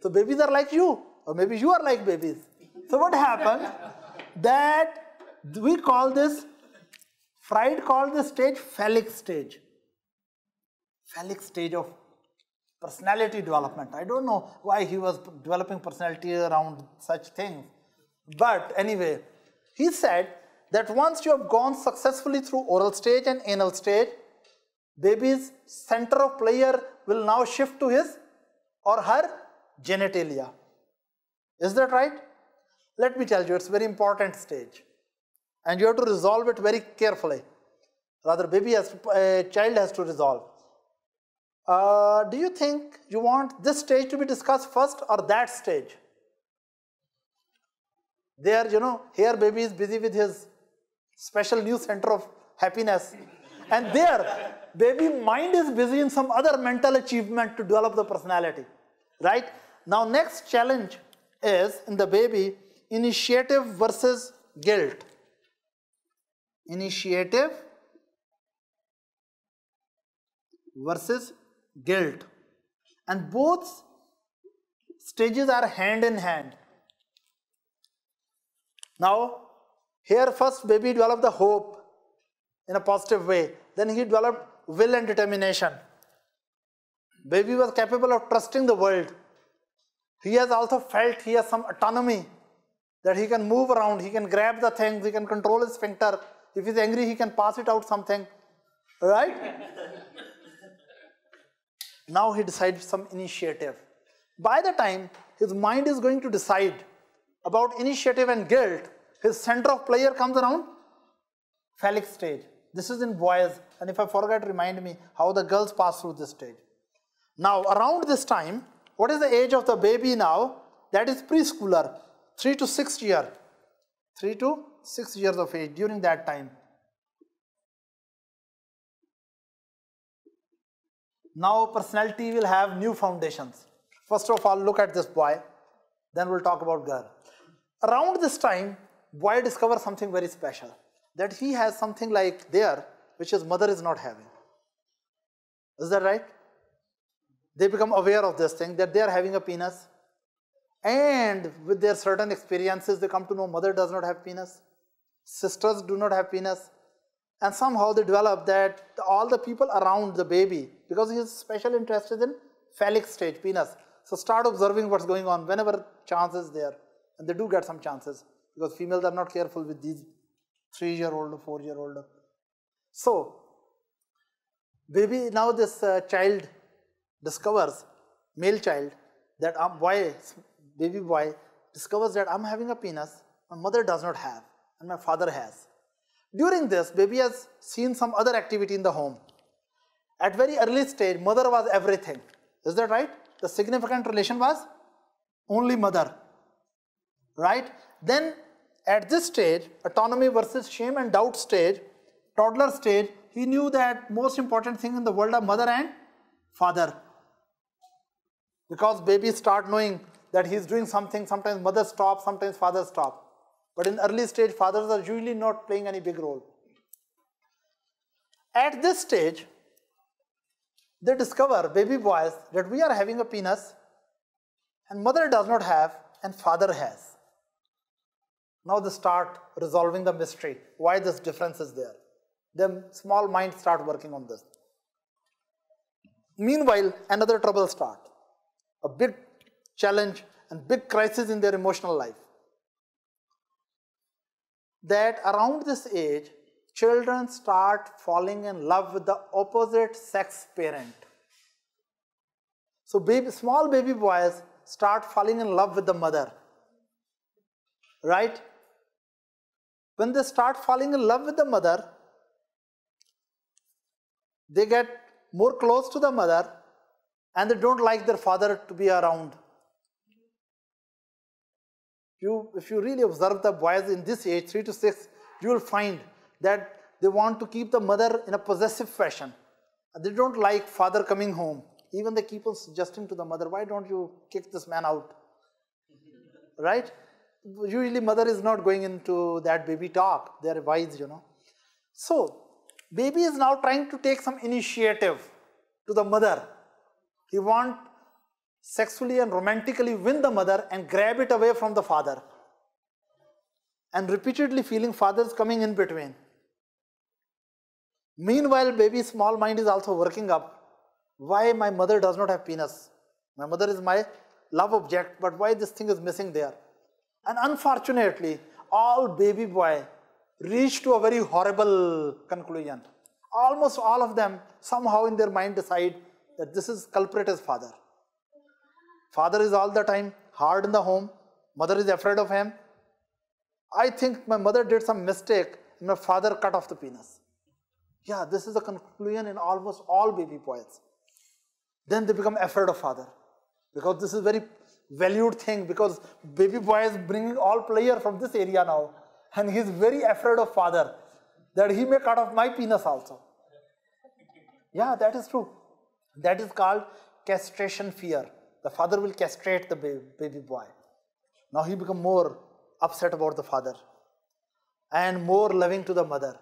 So babies are like you, or maybe you are like babies. So what happens? That we call this, Freud called this stage phallic stage. Phallic stage of personality development. I don't know why he was developing personality around such things. But anyway, he said that once you have gone successfully through oral stage and anal stage, baby's center of pleasure will now shift to his or her genitalia. Is that right? Let me tell you, it's very important stage. And you have to resolve it very carefully. Rather, baby has to, a child has to resolve. Uh, do you think you want this stage to be discussed first or that stage? There, you know, here baby is busy with his special new center of happiness. And there, baby mind is busy in some other mental achievement to develop the personality. Right? Now, next challenge is in the baby initiative versus guilt. Initiative versus guilt. And both stages are hand in hand. Now, here first baby developed the hope in a positive way. Then he developed will and determination. Baby was capable of trusting the world. He has also felt he has some autonomy that he can move around, he can grab the things, he can control his sphincter. If he's angry, he can pass it out something. Right? now he decides some initiative. By the time his mind is going to decide about initiative and guilt, his center of pleasure comes around phallic stage. This is in boys, and if I forget, remind me how the girls pass through this stage. Now, around this time, what is the age of the baby now? That is preschooler, 3 to 6 year. 3 to 6 years of age during that time. Now personality will have new foundations. First of all, look at this boy, then we'll talk about girl. Around this time, boy discovers something very special, that he has something like there, which his mother is not having. Is that right? They become aware of this thing, that they are having a penis, and with their certain experiences, they come to know mother does not have penis, sisters do not have penis, and somehow they develop that all the people around the baby, because he is special interested in phallic stage, penis. So start observing what's going on whenever chance is there. And they do get some chances because females are not careful with these three year old or four year old. So, baby, now this uh, child discovers, male child, that um, boy, baby boy, discovers that I'm having a penis, my mother does not have, and my father has. During this, baby has seen some other activity in the home. At very early stage, mother was everything. Is that right? The significant relation was only mother. Right? Then at this stage, autonomy versus shame and doubt stage, toddler stage, he knew that most important thing in the world are mother and father. Because babies start knowing that he's doing something, sometimes mother stops, sometimes father stops. But in early stage, fathers are usually not playing any big role. At this stage, they discover, baby boys, that we are having a penis and mother does not have and father has. Now they start resolving the mystery, why this difference is there. Then small minds start working on this. Meanwhile, another trouble start. A big challenge and big crisis in their emotional life that around this age, children start falling in love with the opposite sex parent. So baby, small baby boys start falling in love with the mother. Right? When they start falling in love with the mother, they get more close to the mother and they don't like their father to be around. You, if you really observe the boys in this age, 3 to 6, you will find that they want to keep the mother in a possessive fashion. They don't like father coming home. Even they keep on suggesting to the mother, why don't you kick this man out? Right? Usually mother is not going into that baby talk. They are wise, you know. So, baby is now trying to take some initiative to the mother. He want sexually and romantically win the mother and grab it away from the father. And repeatedly feeling father is coming in between. Meanwhile, baby's small mind is also working up. Why my mother does not have penis? My mother is my love object, but why this thing is missing there? And unfortunately, all baby boy reach to a very horrible conclusion. Almost all of them somehow in their mind decide that this is culprit is father. Father is all the time hard in the home, mother is afraid of him. I think my mother did some mistake and my father cut off the penis. Yeah, this is the conclusion in almost all baby boys. Then they become afraid of father because this is very valued thing because baby boy is bringing all player from this area now and he is very afraid of father that he may cut off my penis also. Yeah, that is true. That is called castration fear. The father will castrate the baby boy. Now he become more upset about the father and more loving to the mother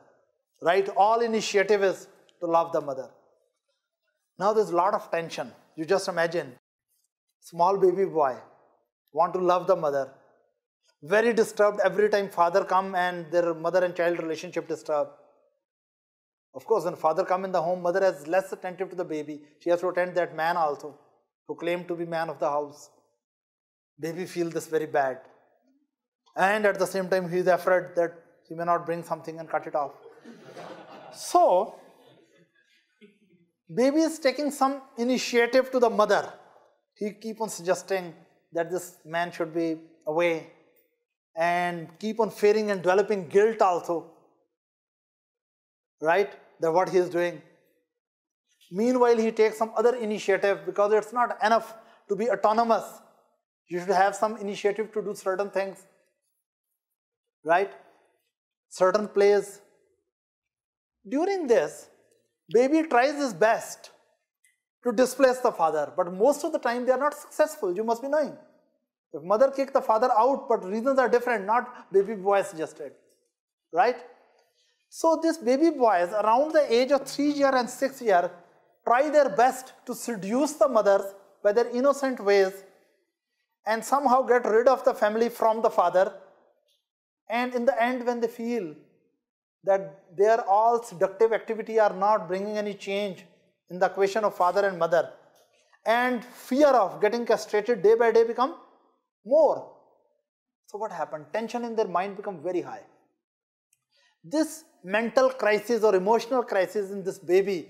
right? All initiative is to love the mother. Now there's a lot of tension. You just imagine, small baby boy want to love the mother, very disturbed every time father come and their mother and child relationship disturbed. Of course, when father come in the home, mother is less attentive to the baby. She has to attend that man also, who claimed to be man of the house. Baby feel this very bad. And at the same time, he is afraid that he may not bring something and cut it off. So, baby is taking some initiative to the mother. He keep on suggesting that this man should be away and keep on fearing and developing guilt also. Right? That what he is doing. Meanwhile, he takes some other initiative because it's not enough to be autonomous. You should have some initiative to do certain things. Right? Certain plays, during this, baby tries his best to displace the father, but most of the time they are not successful, you must be knowing. If mother kick the father out, but reasons are different, not baby boy suggested, right? So these baby boys around the age of 3 year and 6 year try their best to seduce the mothers by their innocent ways and somehow get rid of the family from the father. And in the end when they feel that their all seductive activity are not bringing any change in the equation of father and mother. And fear of getting castrated day by day become more. So what happened? Tension in their mind become very high. This mental crisis or emotional crisis in this baby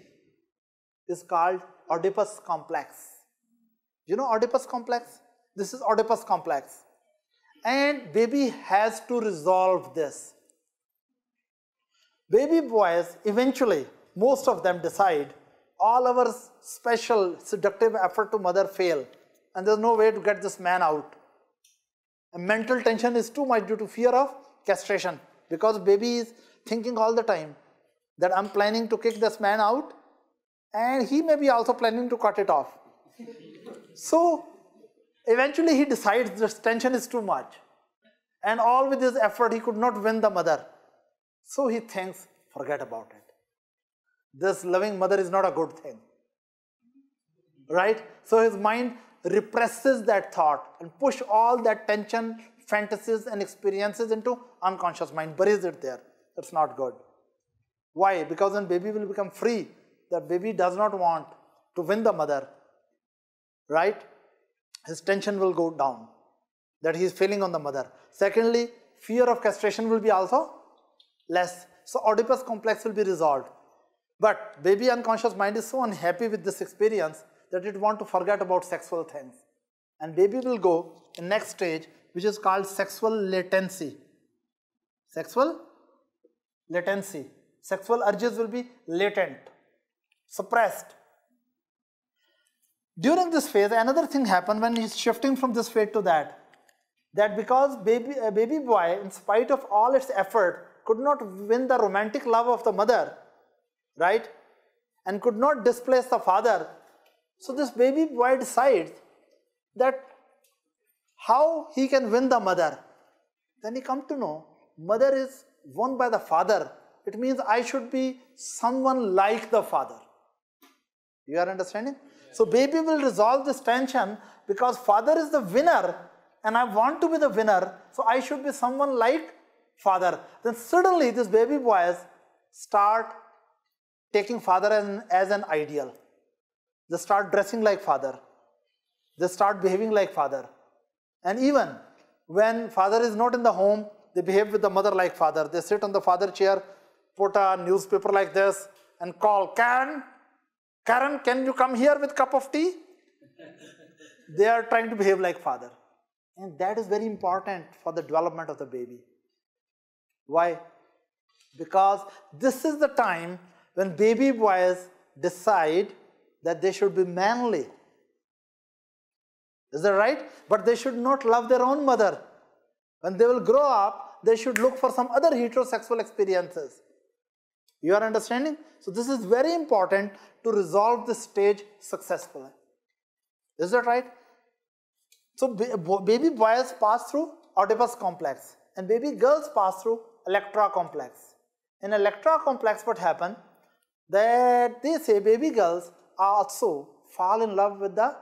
is called oedipus complex. You know oedipus complex? This is oedipus complex. And baby has to resolve this. Baby boys, eventually, most of them decide all our special seductive effort to mother fail and there's no way to get this man out. And mental tension is too much due to fear of castration because baby is thinking all the time that I'm planning to kick this man out and he may be also planning to cut it off. so eventually he decides this tension is too much and all with his effort he could not win the mother. So he thinks, forget about it. This loving mother is not a good thing. Right? So his mind represses that thought and push all that tension, fantasies and experiences into unconscious mind, buries it there. That's not good. Why? Because when baby will become free, That baby does not want to win the mother, right? His tension will go down, that he is feeling on the mother. Secondly, fear of castration will be also less. So Oedipus complex will be resolved. But baby unconscious mind is so unhappy with this experience that it want to forget about sexual things. And baby will go in next stage which is called sexual latency. Sexual latency. Sexual urges will be latent, suppressed, During this phase, another thing happened when he's shifting from this phase to that. That because baby, a baby boy, in spite of all its effort, could not win the romantic love of the mother, right? And could not displace the father. So this baby boy decides that how he can win the mother. Then he come to know mother is won by the father. It means I should be someone like the father. You are understanding? So baby will resolve this tension because father is the winner and I want to be the winner. So I should be someone like father. Then suddenly this baby boys start taking father as, as an ideal. They start dressing like father. They start behaving like father. And even when father is not in the home, they behave with the mother like father. They sit on the father chair, put a newspaper like this and call, Karen, Karen, can you come here with cup of tea? they are trying to behave like father. And that is very important for the development of the baby. Why? Because this is the time when baby boys decide that they should be manly. Is that right? But they should not love their own mother. When they will grow up, they should look for some other heterosexual experiences. You are understanding? So this is very important to resolve this stage successfully. Is that right? So baby boys pass through Oedipus complex and baby girls pass through Electra complex. In Electra complex what happened? That they say baby girls also fall in love with the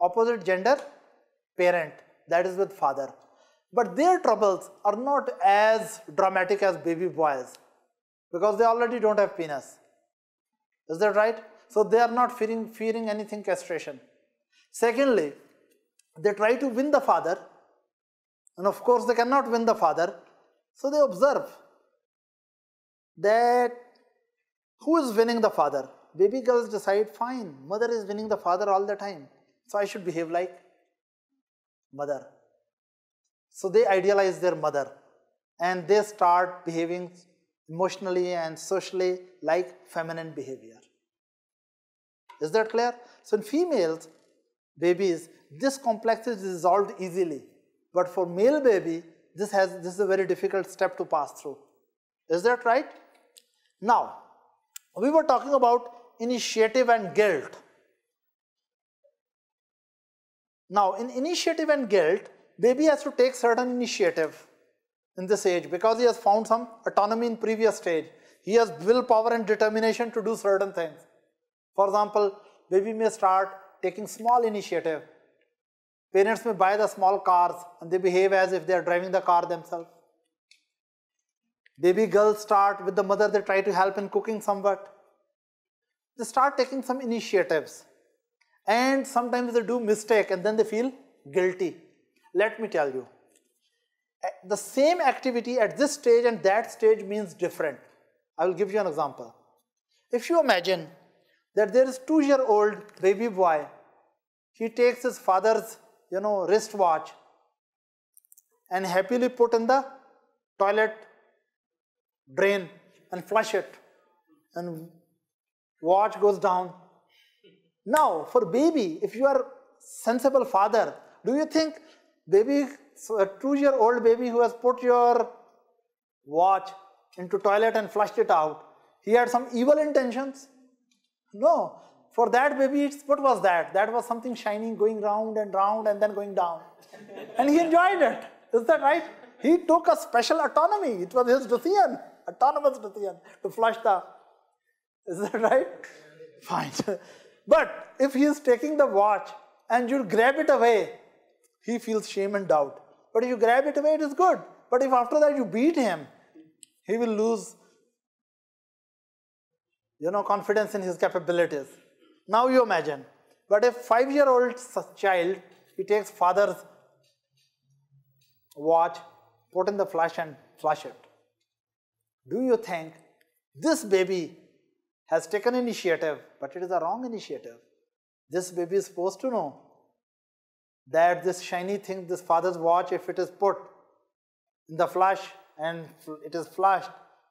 opposite gender parent that is with father. But their troubles are not as dramatic as baby boys because they already don't have penis. Is that right? So they are not fearing, fearing anything castration. Secondly, they try to win the father and of course they cannot win the father. So they observe that who is winning the father? Baby girls decide, fine, mother is winning the father all the time. So I should behave like mother. So they idealize their mother and they start behaving emotionally and socially like feminine behavior. Is that clear? So in females, babies, this complex is resolved easily. But for male baby, this, has, this is a very difficult step to pass through. Is that right? Now, we were talking about initiative and guilt. Now, in initiative and guilt, baby has to take certain initiative in this age because he has found some autonomy in previous stage. He has willpower and determination to do certain things. For example, baby may start taking small initiative. Parents may buy the small cars and they behave as if they are driving the car themselves. Baby girls start with the mother, they try to help in cooking somewhat. They start taking some initiatives and sometimes they do mistake and then they feel guilty. Let me tell you, eh, the same activity at this stage and that stage means different. I will give you an example. If you imagine that there is two year old baby boy, he takes his father's you know wristwatch and happily put in the toilet drain and flush it and watch goes down. Now for baby, if you are sensible father, do you think baby so a two-year-old baby who has put your watch into toilet and flushed it out, he had some evil intentions? No. For that baby, it's what was that? That was something shining, going round and round and then going down. and he enjoyed it. Is that right? He took a special autonomy. It was his decision, autonomous decision to flush the. Is that right? Fine. but if he is taking the watch and you grab it away, he feels shame and doubt. But if you grab it away, it is good. But if after that you beat him, he will lose you know, confidence in his capabilities. Now you imagine. But if five-year-old child, he takes father's watch, put in the flash and flush it. Do you think this baby has taken initiative, but it is a wrong initiative? This baby is supposed to know that this shiny thing, this father's watch, if it is put in the flash and it is flashed,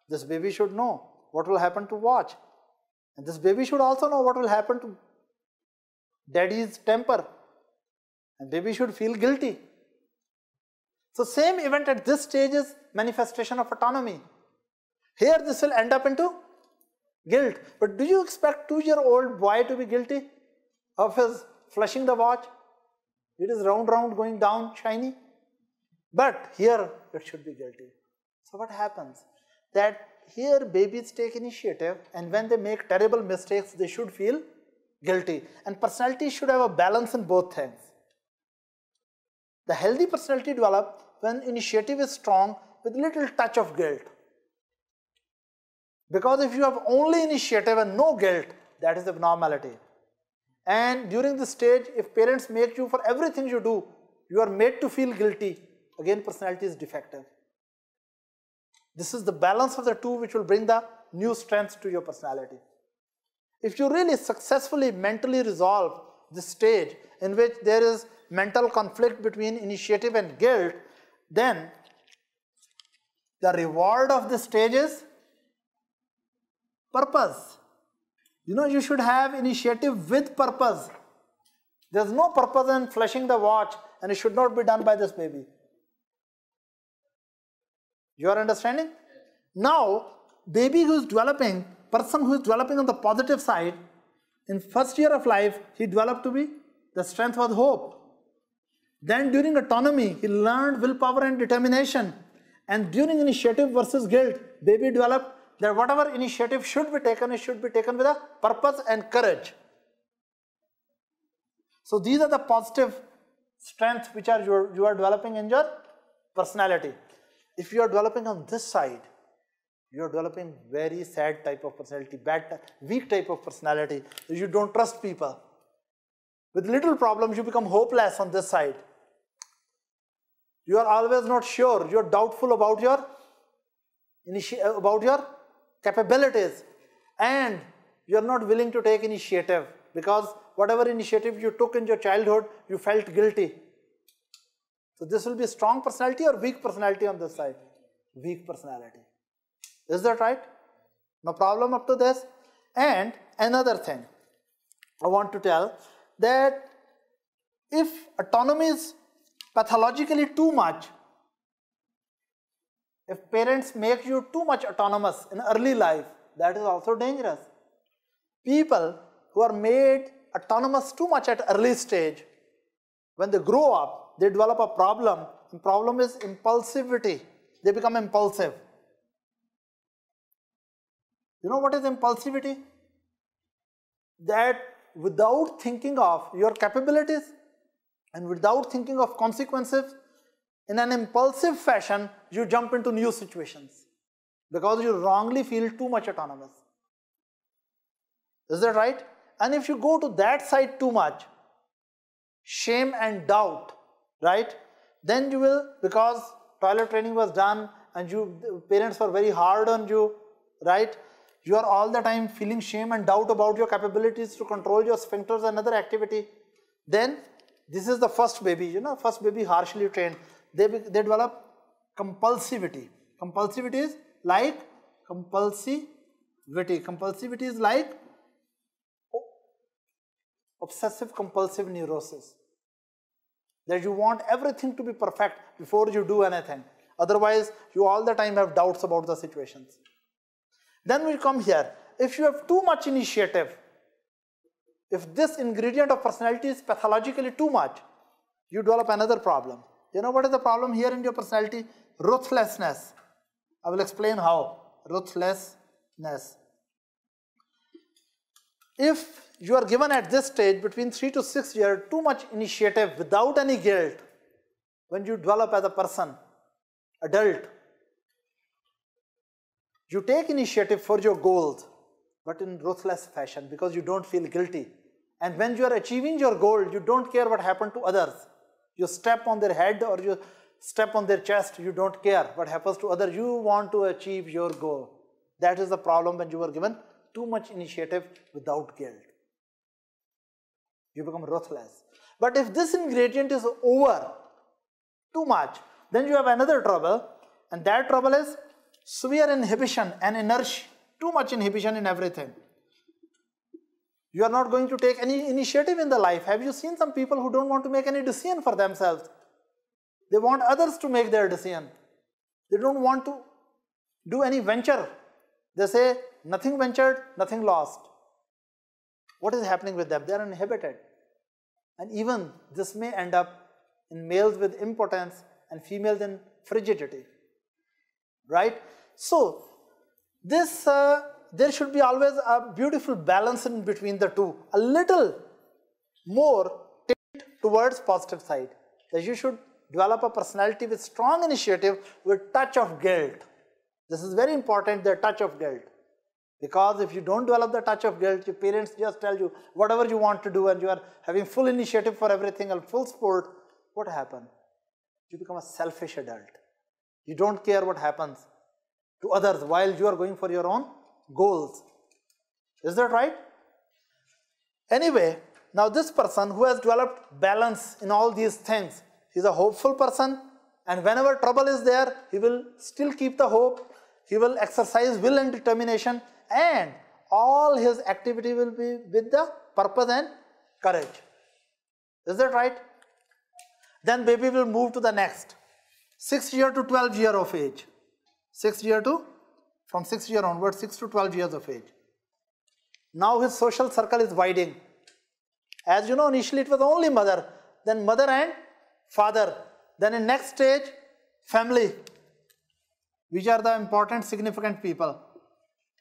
this baby should know what will happen to watch. And this baby should also know what will happen to daddy's temper. And baby should feel guilty. So same event at this stage is manifestation of autonomy. Here this will end up into guilt. But do you expect two-year-old boy to be guilty of his flushing the watch? It is round round going down shiny. But here it should be guilty. So what happens? That here babies take initiative and when they make terrible mistakes they should feel guilty. And personality should have a balance in both things. The healthy personality develops when initiative is strong with little touch of guilt. Because if you have only initiative and no guilt, that is abnormality. And during this stage, if parents make you for everything you do, you are made to feel guilty, again personality is defective. This is the balance of the two which will bring the new strength to your personality. If you really successfully mentally resolve this stage in which there is mental conflict between initiative and guilt, then the reward of this stage is purpose. You know, you should have initiative with purpose. There's no purpose in flushing the watch and it should not be done by this baby. You are understanding? Now, baby who is developing, person who is developing on the positive side, in first year of life, he developed to be, the strength was hope. Then during autonomy, he learned willpower and determination. And during initiative versus guilt, baby developed that whatever initiative should be taken, it should be taken with a purpose and courage. So these are the positive strengths which are you are, you are developing in your personality. If you are developing on this side, you are developing very sad type of personality, bad, weak type of personality. You don't trust people. With little problems, you become hopeless on this side. You are always not sure. You are doubtful about your initiative about your capabilities, and you are not willing to take initiative because whatever initiative you took in your childhood, you felt guilty. So this will be strong personality or weak personality on this side? Weak personality. Is that right? No problem up to this. And another thing I want to tell that if autonomy is pathologically too much, if parents make you too much autonomous in early life, that is also dangerous. People who are made autonomous too much at early stage, when they grow up, they develop a problem. The problem is impulsivity. They become impulsive. You know what is impulsivity? That without thinking of your capabilities and without thinking of consequences, in an impulsive fashion, you jump into new situations because you wrongly feel too much autonomous. Is that right? And if you go to that side too much, shame and doubt right? Then you will, because toilet training was done and you parents were very hard on you, right? You are all the time feeling shame and doubt about your capabilities to control your sphincters and other activity. Then this is the first baby, you know, first baby harshly trained. They, they develop compulsivity. Compulsivity is like compulsivity. Compulsivity is like obsessive compulsive neurosis that you want everything to be perfect before you do anything. Otherwise, you all the time have doubts about the situations. Then we come here. If you have too much initiative, if this ingredient of personality is pathologically too much, you develop another problem. You know what is the problem here in your personality? Ruthlessness. I will explain how. Ruthlessness. If you are given at this stage between 3 to 6 years too much initiative without any guilt when you develop as a person, adult. You take initiative for your goals but in ruthless fashion because you don't feel guilty. And when you are achieving your goal, you don't care what happened to others. You step on their head or you step on their chest, you don't care what happens to others. You want to achieve your goal. That is the problem when you are given too much initiative without guilt you become ruthless. But if this ingredient is over too much, then you have another trouble, and that trouble is severe inhibition and inertia, too much inhibition in everything. You are not going to take any initiative in the life. Have you seen some people who don't want to make any decision for themselves? They want others to make their decision. They don't want to do any venture. They say, nothing ventured, nothing lost. What is happening with them? They are inhibited. And even this may end up in males with impotence and females in frigidity. Right? So, this, uh, there should be always a beautiful balance in between the two. A little more tilt towards positive side. That you should develop a personality with strong initiative with touch of guilt. This is very important, the touch of guilt. Because if you don't develop the touch of guilt, your parents just tell you whatever you want to do and you are having full initiative for everything and full support, what happens? You become a selfish adult. You don't care what happens to others while you are going for your own goals. Is that right? Anyway, now this person who has developed balance in all these things, he's a hopeful person and whenever trouble is there, he will still keep the hope, he will exercise will and determination and all his activity will be with the purpose and courage. Is that right? Then baby will move to the next. 6 year to 12 year of age. 6 year to, from 6 year onwards, 6 to 12 years of age. Now his social circle is widening. As you know, initially it was only mother, then mother and father. Then in next stage, family. Which are the important, significant people.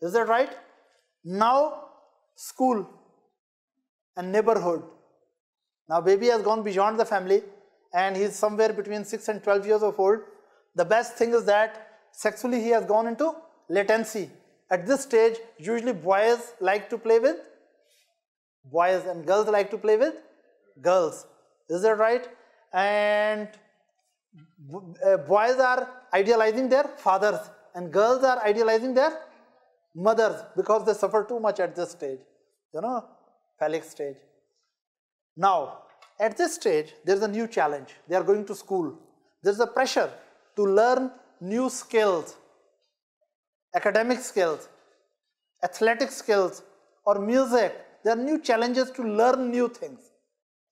Is that right? Now, school and neighborhood. Now, baby has gone beyond the family and he's somewhere between 6 and 12 years of old. The best thing is that sexually he has gone into latency. At this stage, usually boys like to play with boys and girls like to play with girls. Is that right? And uh, boys are idealizing their fathers and girls are idealizing their mothers because they suffer too much at this stage, you know, phallic stage. Now, at this stage, there's a new challenge. They are going to school. There's a pressure to learn new skills, academic skills, athletic skills, or music. There are new challenges to learn new things,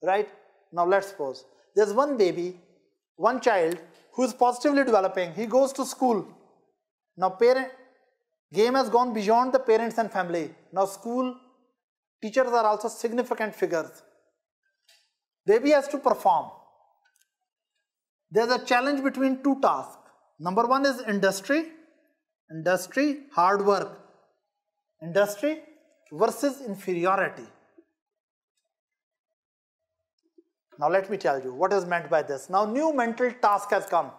right? Now let's suppose there's one baby, one child who is positively developing. He goes to school. Now parent, Game has gone beyond the parents and family. Now school teachers are also significant figures. Baby has to perform. There's a challenge between two tasks. Number one is industry. Industry, hard work. Industry versus inferiority. Now let me tell you what is meant by this. Now new mental task has come.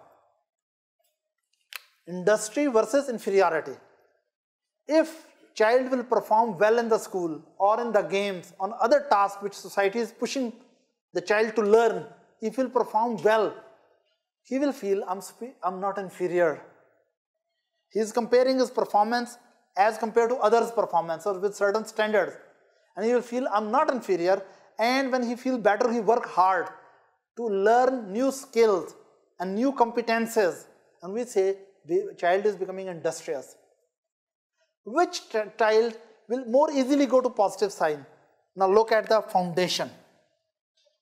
Industry versus inferiority if child will perform well in the school or in the games on other tasks which society is pushing the child to learn if he will perform well he will feel I'm, I'm not inferior he is comparing his performance as compared to others performance or with certain standards and he will feel I'm not inferior and when he feels better he work hard to learn new skills and new competences and we say the child is becoming industrious which child will more easily go to positive sign? Now look at the foundation.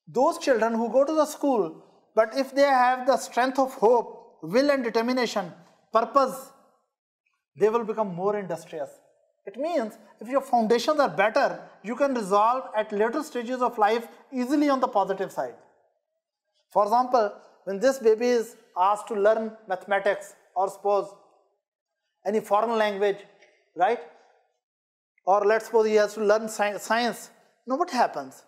Those children who go to the school, but if they have the strength of hope, will and determination, purpose, they will become more industrious. It means if your foundations are better, you can resolve at later stages of life easily on the positive side. For example, when this baby is asked to learn mathematics or suppose any foreign language, right? Or let's suppose he has to learn science. Now what happens?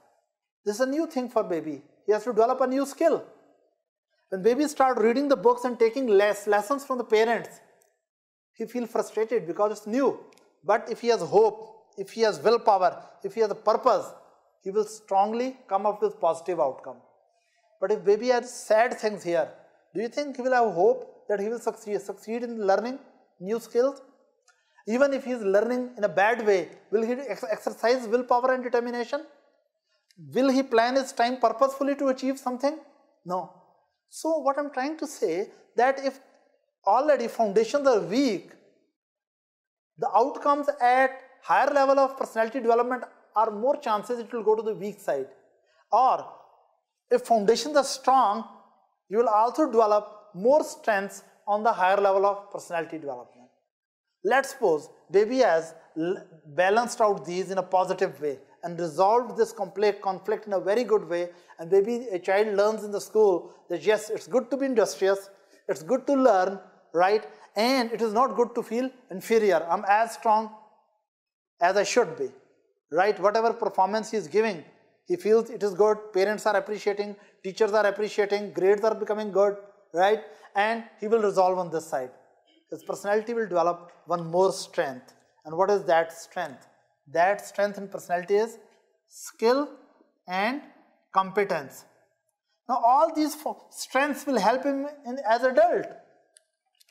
This is a new thing for baby. He has to develop a new skill. When babies start reading the books and taking less lessons from the parents, he feels frustrated because it's new. But if he has hope, if he has willpower, if he has a purpose, he will strongly come up with positive outcome. But if baby has sad things here, do you think he will have hope that he will succeed, succeed in learning new skills? Even if he is learning in a bad way, will he ex exercise willpower and determination? Will he plan his time purposefully to achieve something? No. So what I'm trying to say that if already foundations are weak, the outcomes at higher level of personality development are more chances it will go to the weak side. Or if foundations are strong, you will also develop more strengths on the higher level of personality development. Let's suppose baby has balanced out these in a positive way and resolved this conflict in a very good way and maybe a child learns in the school that yes, it's good to be industrious, it's good to learn, right? And it is not good to feel inferior. I'm as strong as I should be, right? Whatever performance he is giving, he feels it is good, parents are appreciating, teachers are appreciating, grades are becoming good, right? And he will resolve on this side. His personality will develop one more strength. And what is that strength? That strength in personality is skill and competence. Now all these strengths will help him in, as adult.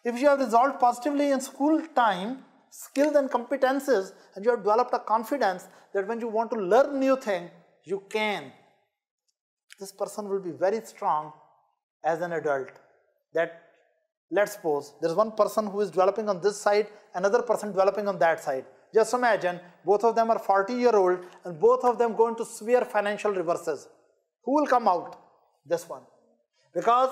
If you have resolved positively in school time, skills and competences, and you have developed a confidence that when you want to learn new thing, you can. This person will be very strong as an adult. That let's suppose there is one person who is developing on this side, another person developing on that side. Just imagine both of them are 40 year old and both of them go into severe financial reverses. Who will come out? This one. Because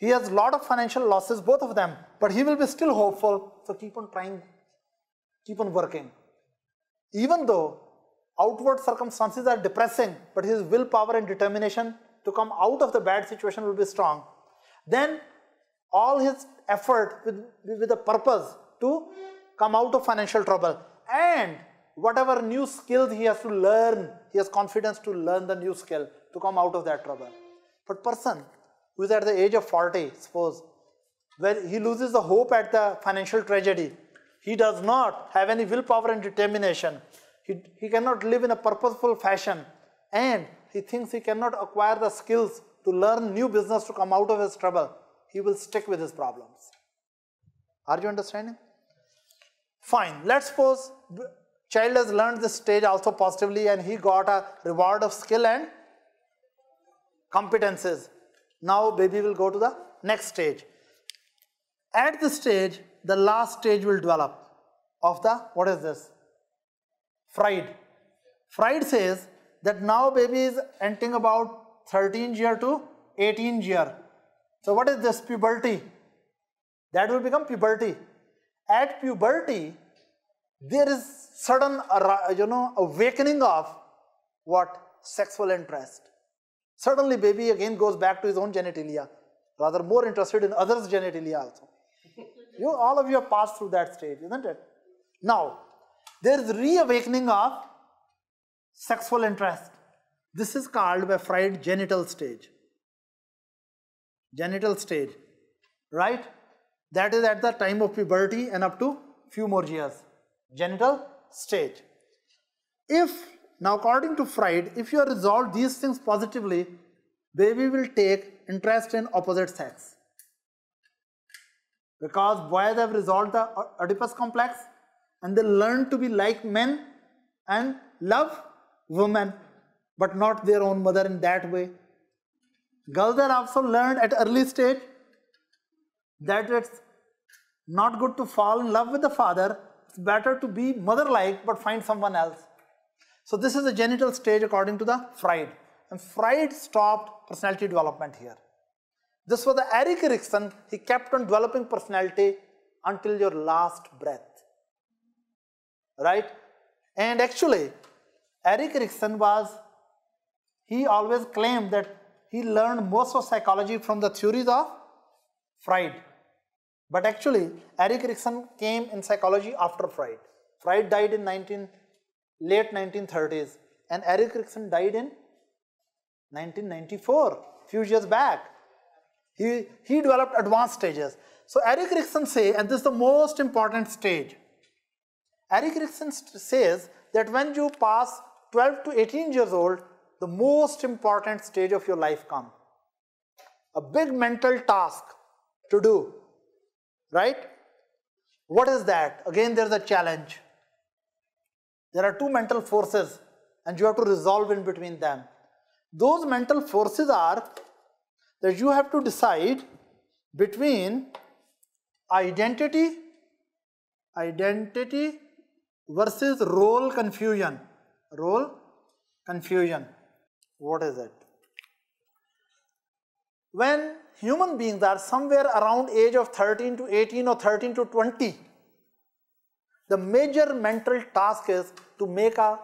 he has a lot of financial losses, both of them, but he will be still hopeful. So keep on trying, keep on working. Even though outward circumstances are depressing, but his willpower and determination to come out of the bad situation will be strong. Then all his effort with, with a purpose to come out of financial trouble and whatever new skills he has to learn, he has confidence to learn the new skill to come out of that trouble. But person who is at the age of 40, suppose, where he loses the hope at the financial tragedy, he does not have any willpower and determination, he, he cannot live in a purposeful fashion and he thinks he cannot acquire the skills to learn new business to come out of his trouble, he will stick with his problems. Are you understanding? Fine, let's suppose child has learned this stage also positively and he got a reward of skill and competences. Now baby will go to the next stage. At this stage, the last stage will develop of the, what is this? Freud. Freud says that now baby is entering about 13 year to 18 year. So what is this puberty? That will become puberty. At puberty, there is sudden uh, you know awakening of what sexual interest. Suddenly baby again goes back to his own genitalia, rather more interested in others' genitalia also. you all of you have passed through that stage, isn't it? Now, there is reawakening of sexual interest. This is called by Freud genital stage. Genital stage, right? That is at the time of puberty and up to few more years. Genital stage. If, now according to Freud, if you resolve these things positively, baby will take interest in opposite sex. Because boys have resolved the Oedipus complex and they learn to be like men and love women but not their own mother in that way. Girls are also learned at early stage that it's not good to fall in love with the father, it's better to be mother-like but find someone else. So this is the genital stage according to the Freud. And Freud stopped personality development here. This was the Erik Erikson, he kept on developing personality until your last breath right? And actually, Erik Erikson was, he always claimed that he learned most of psychology from the theories of Freud. But actually, Erik Erikson came in psychology after Freud. Freud died in 19, late 1930s and Erik Erikson died in 1994, few years back. He, he developed advanced stages. So Erik Erikson say, and this is the most important stage, Erik Erikson says that when you pass 12 to 18 years old, the most important stage of your life come. A big mental task to do, right? What is that? Again, there's a challenge. There are two mental forces and you have to resolve in between them. Those mental forces are that you have to decide between identity, identity versus role confusion. Role confusion. What is it? When human beings are somewhere around age of 13 to 18 or 13 to 20, the major mental task is to make a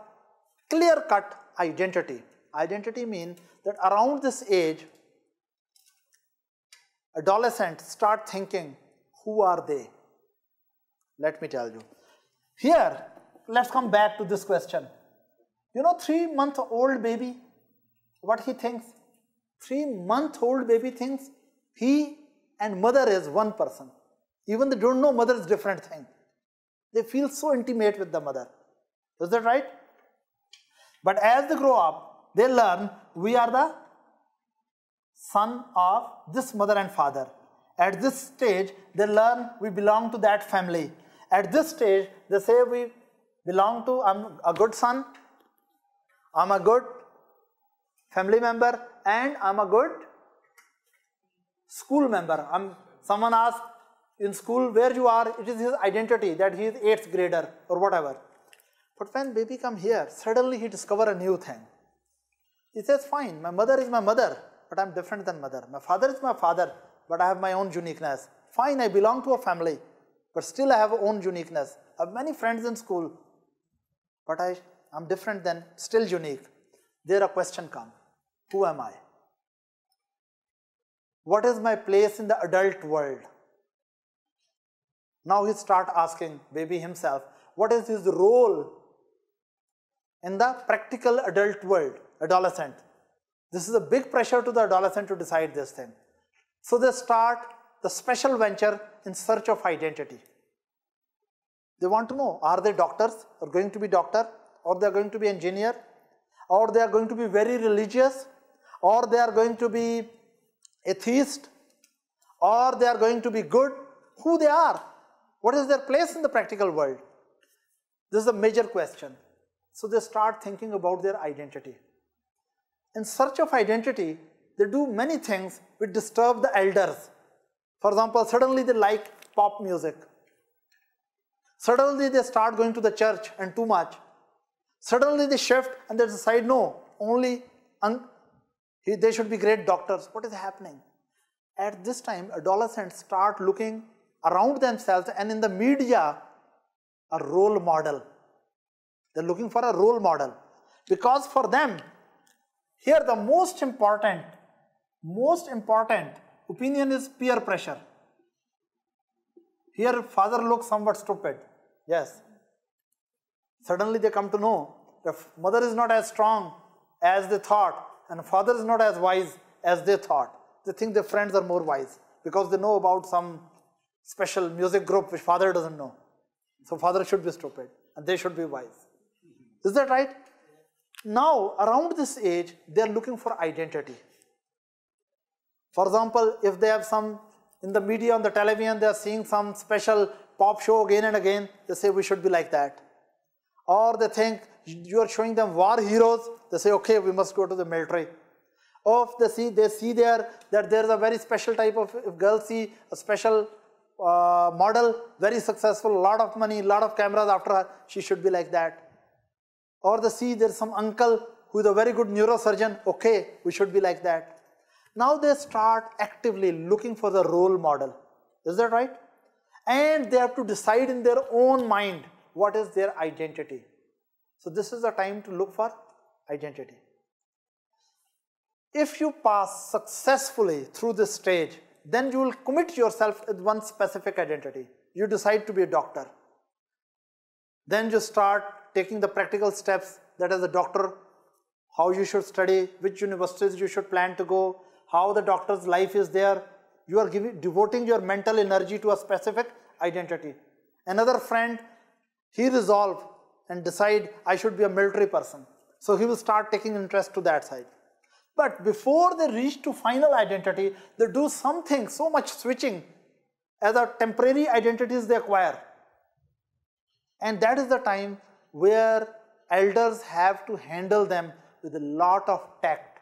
clear-cut identity. Identity means that around this age, adolescents start thinking, who are they? Let me tell you. Here, let's come back to this question. You know, three month old baby, what he thinks? Three month old baby thinks he and mother is one person. Even they don't know mother is different thing. They feel so intimate with the mother. Is that right? But as they grow up, they learn we are the son of this mother and father. At this stage, they learn we belong to that family. At this stage, they say we belong to, I'm a good son, I'm a good family member, and I'm a good school member. I'm, someone asked in school where you are, it is his identity that he is 8th grader or whatever. But when baby come here, suddenly he discover a new thing. He says, fine, my mother is my mother, but I'm different than mother. My father is my father, but I have my own uniqueness. Fine, I belong to a family, but still I have own uniqueness. I have many friends in school, but I, I'm different than, still unique. There a question come, who am I? What is my place in the adult world? Now he start asking baby himself, what is his role in the practical adult world, adolescent? This is a big pressure to the adolescent to decide this thing. So they start the special venture in search of identity. They want to know, are they doctors? Or going to be doctor? Or they are going to be engineer? Or they are going to be very religious? Or they are going to be atheist? Or they are going to be good, who they are, what is their place in the practical world. This is a major question. So they start thinking about their identity. In search of identity, they do many things which disturb the elders. For example, suddenly they like pop music. Suddenly they start going to the church and too much. Suddenly they shift and they decide, no, only they should be great doctors. What is happening? At this time, adolescents start looking around themselves and in the media a role model. They're looking for a role model because for them, here the most important, most important opinion is peer pressure. Here father looks somewhat stupid. Yes. Suddenly they come to know the mother is not as strong as they thought and father is not as wise as they thought. They think their friends are more wise because they know about some special music group which father doesn't know. So father should be stupid and they should be wise. Is that right? Now, around this age, they are looking for identity. For example, if they have some in the media on the television, they are seeing some special pop show again and again, they say we should be like that. Or they think you are showing them war heroes, they say, okay, we must go to the military. Or if they see, they see there that there is a very special type of, if girls see a special uh, model, very successful, lot of money, lot of cameras after her, she should be like that. Or the see there's some uncle who is a very good neurosurgeon, okay, we should be like that. Now they start actively looking for the role model. Is that right? And they have to decide in their own mind what is their identity. So this is the time to look for identity. If you pass successfully through this stage, then you will commit yourself with one specific identity. You decide to be a doctor. Then you start taking the practical steps that as a doctor, how you should study, which universities you should plan to go, how the doctor's life is there. You are giving, devoting your mental energy to a specific identity. Another friend, he resolve and decide I should be a military person. So he will start taking interest to that side. But before they reach to final identity, they do something, so much switching as a temporary identities they acquire. And that is the time where elders have to handle them with a lot of tact.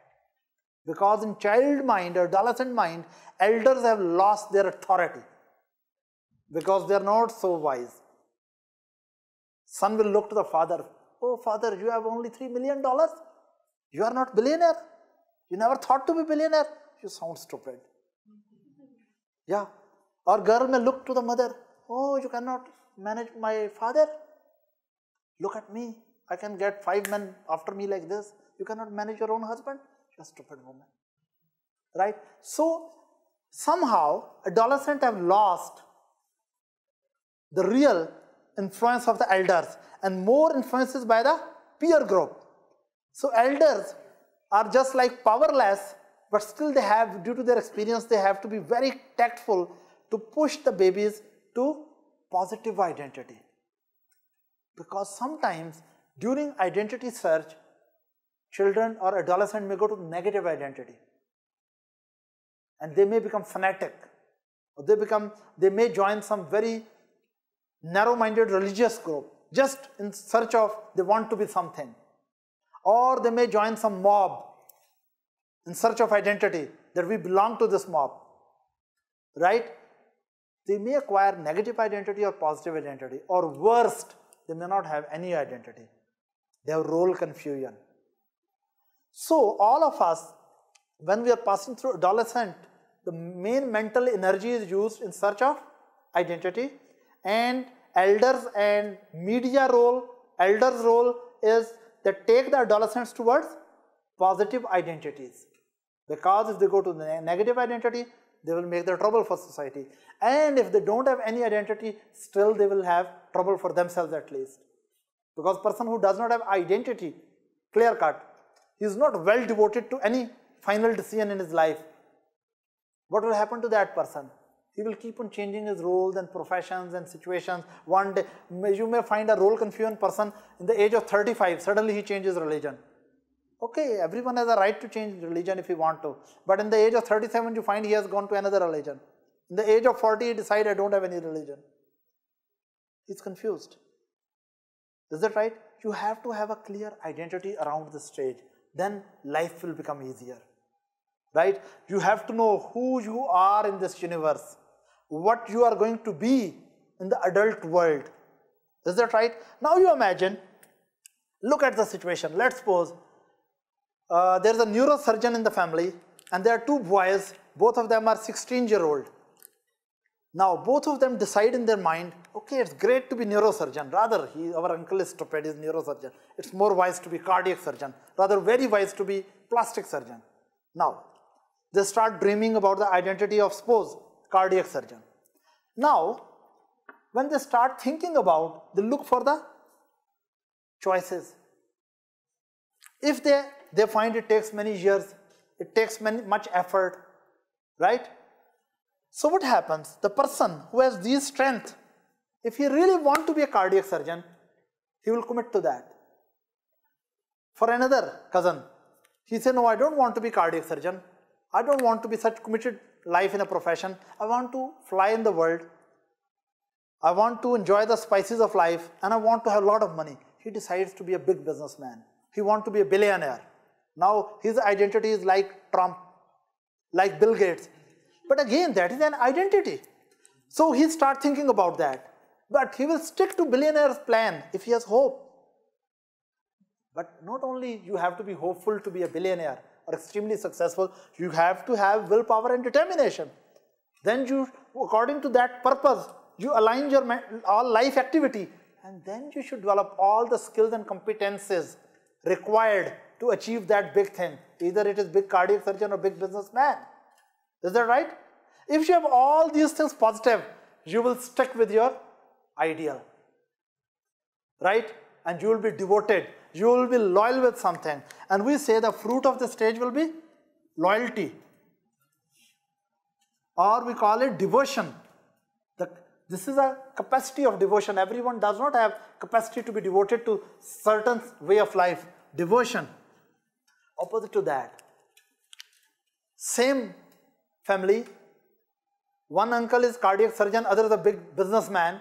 Because in child mind, or adolescent mind, elders have lost their authority because they are not so wise. Son will look to the father, oh father, you have only $3 million? You are not billionaire. You never thought to be billionaire. You sound stupid. Yeah. Or girl may look to the mother. Oh, you cannot manage my father. Look at me. I can get five men after me like this. You cannot manage your own husband. You're a stupid woman. Right? So somehow adolescents have lost the real influence of the elders and more influences by the peer group. So elders are just like powerless, but still they have, due to their experience, they have to be very tactful to push the babies to positive identity. Because sometimes during identity search, children or adolescent may go to negative identity. And they may become fanatic. Or they become, they may join some very narrow-minded religious group just in search of they want to be something. Or they may join some mob in search of identity that we belong to this mob. Right? They may acquire negative identity or positive identity or worst, they may not have any identity. They have role confusion. So all of us, when we are passing through adolescent, the main mental energy is used in search of identity and elders and media role, elders role is that take the adolescents towards positive identities. Because if they go to the negative identity, they will make the trouble for society. And if they don't have any identity, still they will have trouble for themselves at least. Because person who does not have identity, clear cut, he is not well devoted to any final decision in his life. What will happen to that person? He will keep on changing his roles and professions and situations. One day, you may find a role confused person in the age of 35, suddenly he changes religion. Okay, everyone has a right to change religion if he want to. But in the age of 37, you find he has gone to another religion. In the age of 40, he decides, I don't have any religion. He's confused. Is that right? You have to have a clear identity around the stage. Then life will become easier. Right? You have to know who you are in this universe, what you are going to be in the adult world. Is that right? Now you imagine, look at the situation. Let's suppose uh, there's a neurosurgeon in the family and there are two boys, both of them are 16 year old. Now both of them decide in their mind, okay, it's great to be neurosurgeon. Rather, he, our uncle is stupid, he's neurosurgeon. It's more wise to be cardiac surgeon. Rather, very wise to be plastic surgeon. Now, they start dreaming about the identity of, suppose, cardiac surgeon. Now, when they start thinking about, they look for the choices. If they, they find it takes many years, it takes many, much effort, right? So what happens? The person who has these strength, if he really want to be a cardiac surgeon, he will commit to that. For another cousin, he said, no, I don't want to be cardiac surgeon. I don't want to be such committed life in a profession. I want to fly in the world. I want to enjoy the spices of life and I want to have a lot of money. He decides to be a big businessman. He wants to be a billionaire. Now his identity is like Trump, like Bill Gates. But again, that is an identity. So he starts thinking about that. But he will stick to billionaire's plan if he has hope. But not only you have to be hopeful to be a billionaire or extremely successful, you have to have willpower and determination. Then you, according to that purpose, you align your all life activity and then you should develop all the skills and competences required to achieve that big thing. Either it is big cardiac surgeon or big businessman. Is that right? If you have all these things positive, you will stick with your ideal. Right? And you will be devoted. You will be loyal with something. And we say the fruit of the stage will be loyalty. Or we call it devotion. The, this is a capacity of devotion. Everyone does not have capacity to be devoted to certain way of life. Devotion. Opposite to that. Same family. One uncle is cardiac surgeon, other is a big businessman.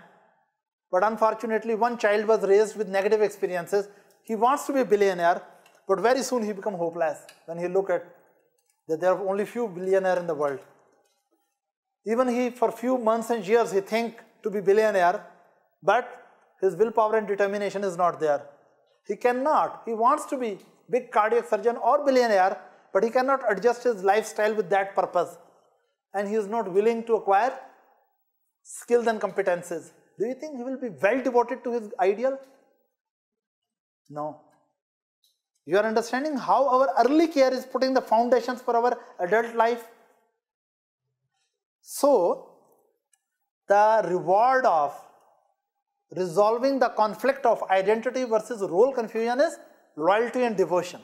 But unfortunately, one child was raised with negative experiences. He wants to be a billionaire, but very soon he become hopeless when he look at that there are only few billionaire in the world. Even he, for few months and years, he think to be billionaire, but his willpower and determination is not there. He cannot. He wants to be big cardiac surgeon or billionaire, but he cannot adjust his lifestyle with that purpose. And he is not willing to acquire skills and competences. Do you think he will be well devoted to his ideal? No. You are understanding how our early care is putting the foundations for our adult life? So, the reward of resolving the conflict of identity versus role confusion is loyalty and devotion.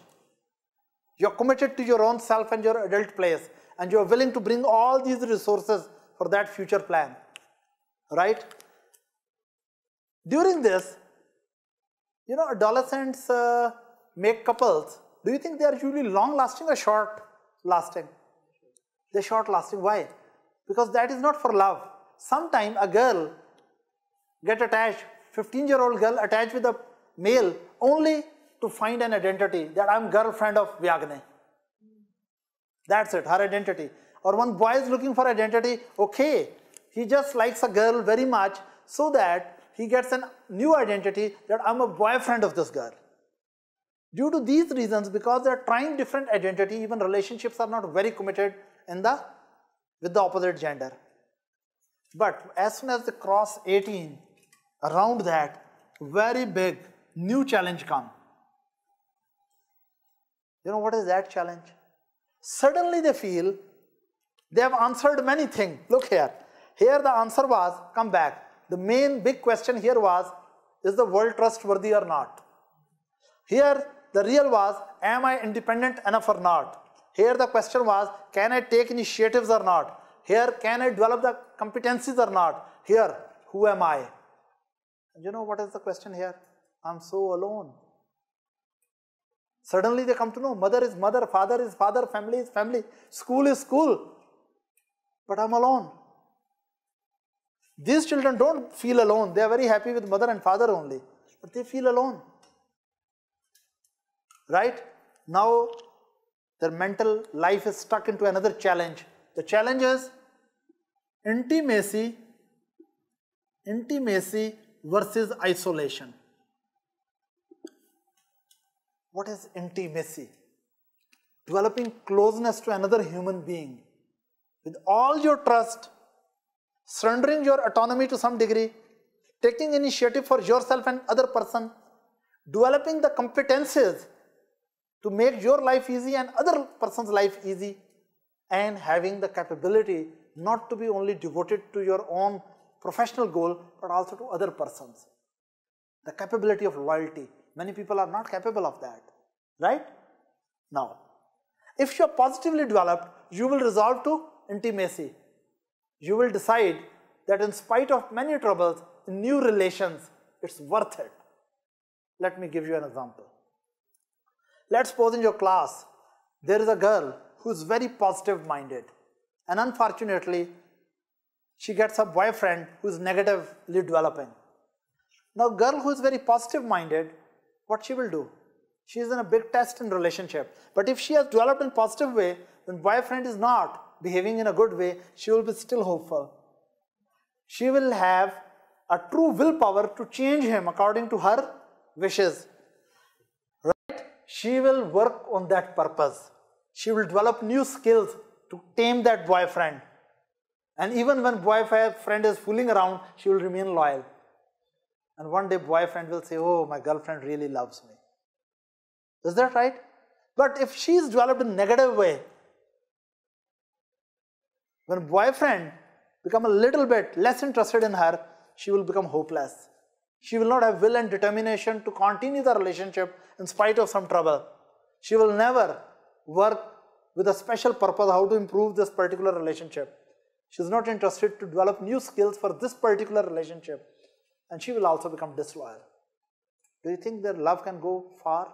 You're committed to your own self and your adult place, and you're willing to bring all these resources for that future plan. Right? During this, you know, adolescents uh, make couples. Do you think they are usually long lasting or short lasting? They're short lasting. Why? Because that is not for love. Sometime a girl get attached, 15 year old girl attached with a male only to find an identity that I'm girlfriend of Vyagne. That's it, her identity. Or one boy is looking for identity, okay, he just likes a girl very much so that he gets a new identity that I'm a boyfriend of this girl. Due to these reasons, because they're trying different identity, even relationships are not very committed in the with the opposite gender. But as soon as they cross 18, around that, very big new challenge come. You know what is that challenge? Suddenly they feel they have answered many things. Look here. Here the answer was come back. The main big question here was is the world trustworthy or not? Here the real was am I independent enough or not? Here the question was can I take initiatives or not? Here can I develop the competencies or not? Here who am I? And you know what is the question here? I'm so alone. Suddenly they come to know mother is mother, father is father, family is family, school is school. But I'm alone. These children don't feel alone. They are very happy with mother and father only. But they feel alone. Right? Now their mental life is stuck into another challenge. The challenge is intimacy, intimacy versus isolation. What is intimacy? Developing closeness to another human being with all your trust, surrendering your autonomy to some degree, taking initiative for yourself and other person, developing the competences to make your life easy and other person's life easy, and having the capability not to be only devoted to your own professional goal but also to other persons. The capability of loyalty. Many people are not capable of that, right? Now, if you are positively developed, you will resolve to intimacy. You will decide that in spite of many troubles, new relations, it's worth it. Let me give you an example. Let's suppose in your class, there is a girl who is very positive minded and unfortunately she gets a boyfriend who is negatively developing. Now girl who is very positive minded, what she will do? She is in a big test in relationship. But if she has developed in positive way, then boyfriend is not behaving in a good way, she will be still hopeful. She will have a true willpower to change him according to her wishes. Right? She will work on that purpose. She will develop new skills to tame that boyfriend. And even when boyfriend is fooling around, she will remain loyal. And one day boyfriend will say, oh, my girlfriend really loves me. Is that right? But if she is developed in negative way, when boyfriend become a little bit less interested in her, she will become hopeless. She will not have will and determination to continue the relationship in spite of some trouble. She will never work with a special purpose how to improve this particular relationship. She is not interested to develop new skills for this particular relationship and she will also become disloyal. Do you think their love can go far?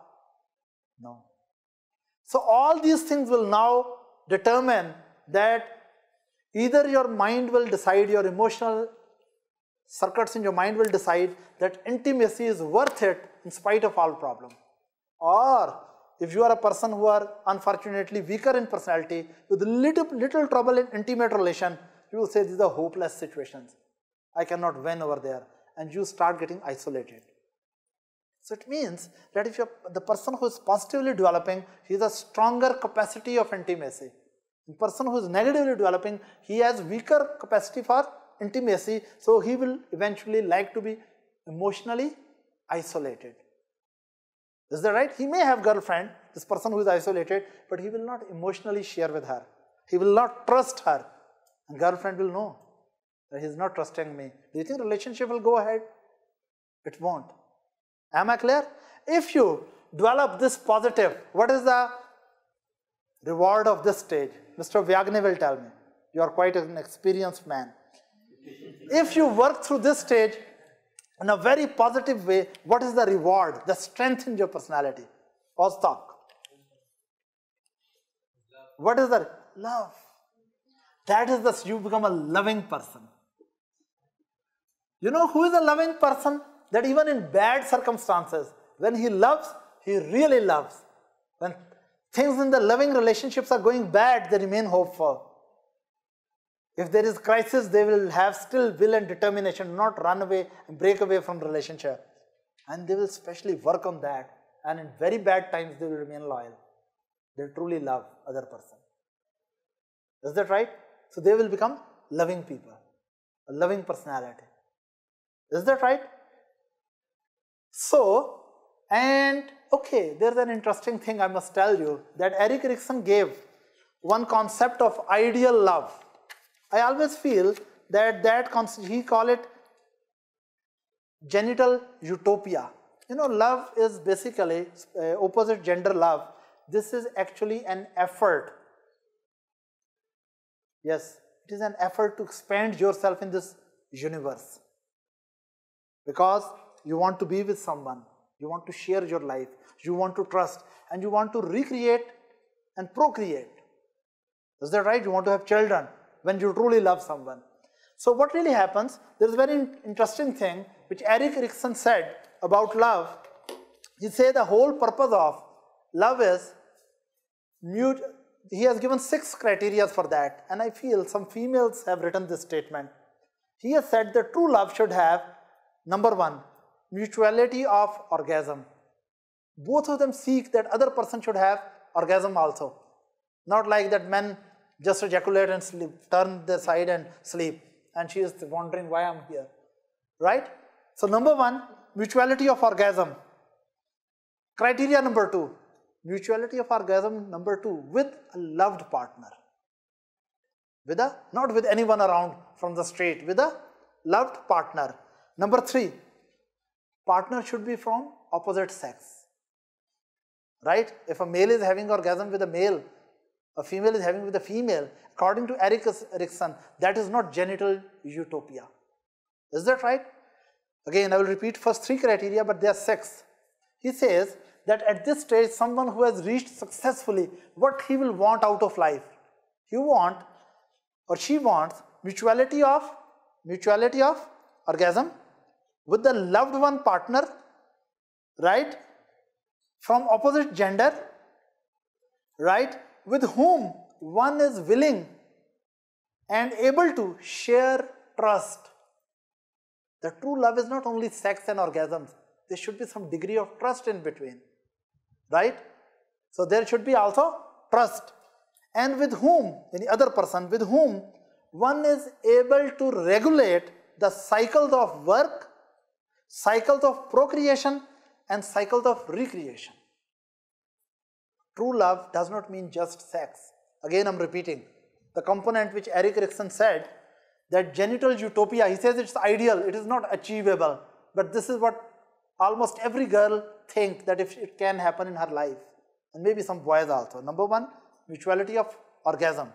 No. So all these things will now determine that either your mind will decide, your emotional circuits in your mind will decide that intimacy is worth it in spite of all problem or if you are a person who are unfortunately weaker in personality with little, little trouble in intimate relation, you will say these are hopeless situations. I cannot win over there. And you start getting isolated. So it means that if the person who is positively developing, he has a stronger capacity of intimacy. The person who is negatively developing, he has weaker capacity for intimacy, so he will eventually like to be emotionally isolated. Is that right? He may have girlfriend, this person who is isolated, but he will not emotionally share with her. He will not trust her. And girlfriend will know that he is not trusting me. Do you think relationship will go ahead? It won't. Am I clear? If you develop this positive, what is the reward of this stage? Mr. Vyagne will tell me. You are quite an experienced man. If you work through this stage in a very positive way, what is the reward, the strength in your personality? Ostak. What is the love? That is the you become a loving person. You know who is a loving person? that even in bad circumstances, when he loves, he really loves. When things in the loving relationships are going bad, they remain hopeful. If there is crisis, they will have still will and determination, not run away and break away from relationship. And they will especially work on that. And in very bad times, they will remain loyal. They truly love other person. Is that right? So they will become loving people, a loving personality. Is that right? So, and okay, there's an interesting thing I must tell you that Erik Erikson gave one concept of ideal love. I always feel that that he call it genital utopia. You know, love is basically uh, opposite gender love. This is actually an effort. Yes, it is an effort to expand yourself in this universe. Because you want to be with someone, you want to share your life, you want to trust, and you want to recreate and procreate. Is that right? You want to have children when you truly love someone. So what really happens, there is a very interesting thing which Erik Erikson said about love. He said the whole purpose of love is mute. He has given six criteria for that and I feel some females have written this statement. He has said that true love should have number one, mutuality of orgasm. Both of them seek that other person should have orgasm also. Not like that men just ejaculate and sleep, turn the side and sleep. And she is wondering why I'm here. Right? So number one, mutuality of orgasm. Criteria number two, mutuality of orgasm number two with a loved partner. With a, not with anyone around from the street, with a loved partner. Number three, partner should be from opposite sex. Right? If a male is having orgasm with a male, a female is having with a female, according to Erik Erikson, that is not genital utopia. Is that right? Again, I will repeat first three criteria, but they are six. He says that at this stage, someone who has reached successfully what he will want out of life, he want or she wants mutuality of mutuality of orgasm, with the loved one partner, right, from opposite gender, right, with whom one is willing and able to share trust. The true love is not only sex and orgasms, there should be some degree of trust in between, right? So there should be also trust. And with whom, any other person, with whom one is able to regulate the cycles of work, cycles of procreation and cycles of recreation. True love does not mean just sex. Again, I'm repeating the component which Erik Erikson said that genital utopia, he says it's ideal, it is not achievable, but this is what almost every girl thinks that if it can happen in her life, and maybe some boys also. Number one, mutuality of orgasm.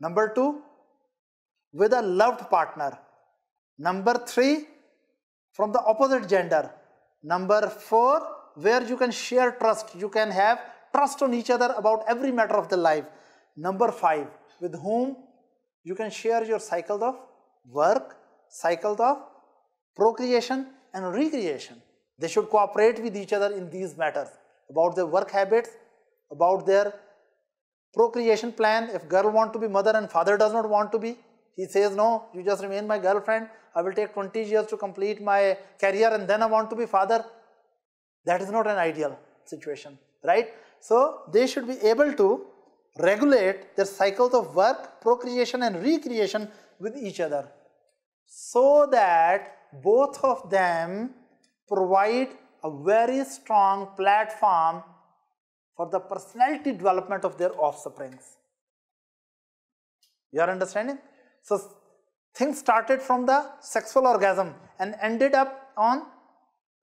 Number two, with a loved partner. Number three, from the opposite gender. Number four, where you can share trust. You can have trust on each other about every matter of the life. Number five, with whom you can share your cycles of work, cycles of procreation and recreation. They should cooperate with each other in these matters about their work habits, about their procreation plan. If girl want to be mother and father does not want to be, he says, no, you just remain my girlfriend. I will take 20 years to complete my career and then I want to be father. That is not an ideal situation, right? So they should be able to regulate their cycles of work, procreation and recreation with each other so that both of them provide a very strong platform for the personality development of their offsprings. You are understanding? So things started from the sexual orgasm and ended up on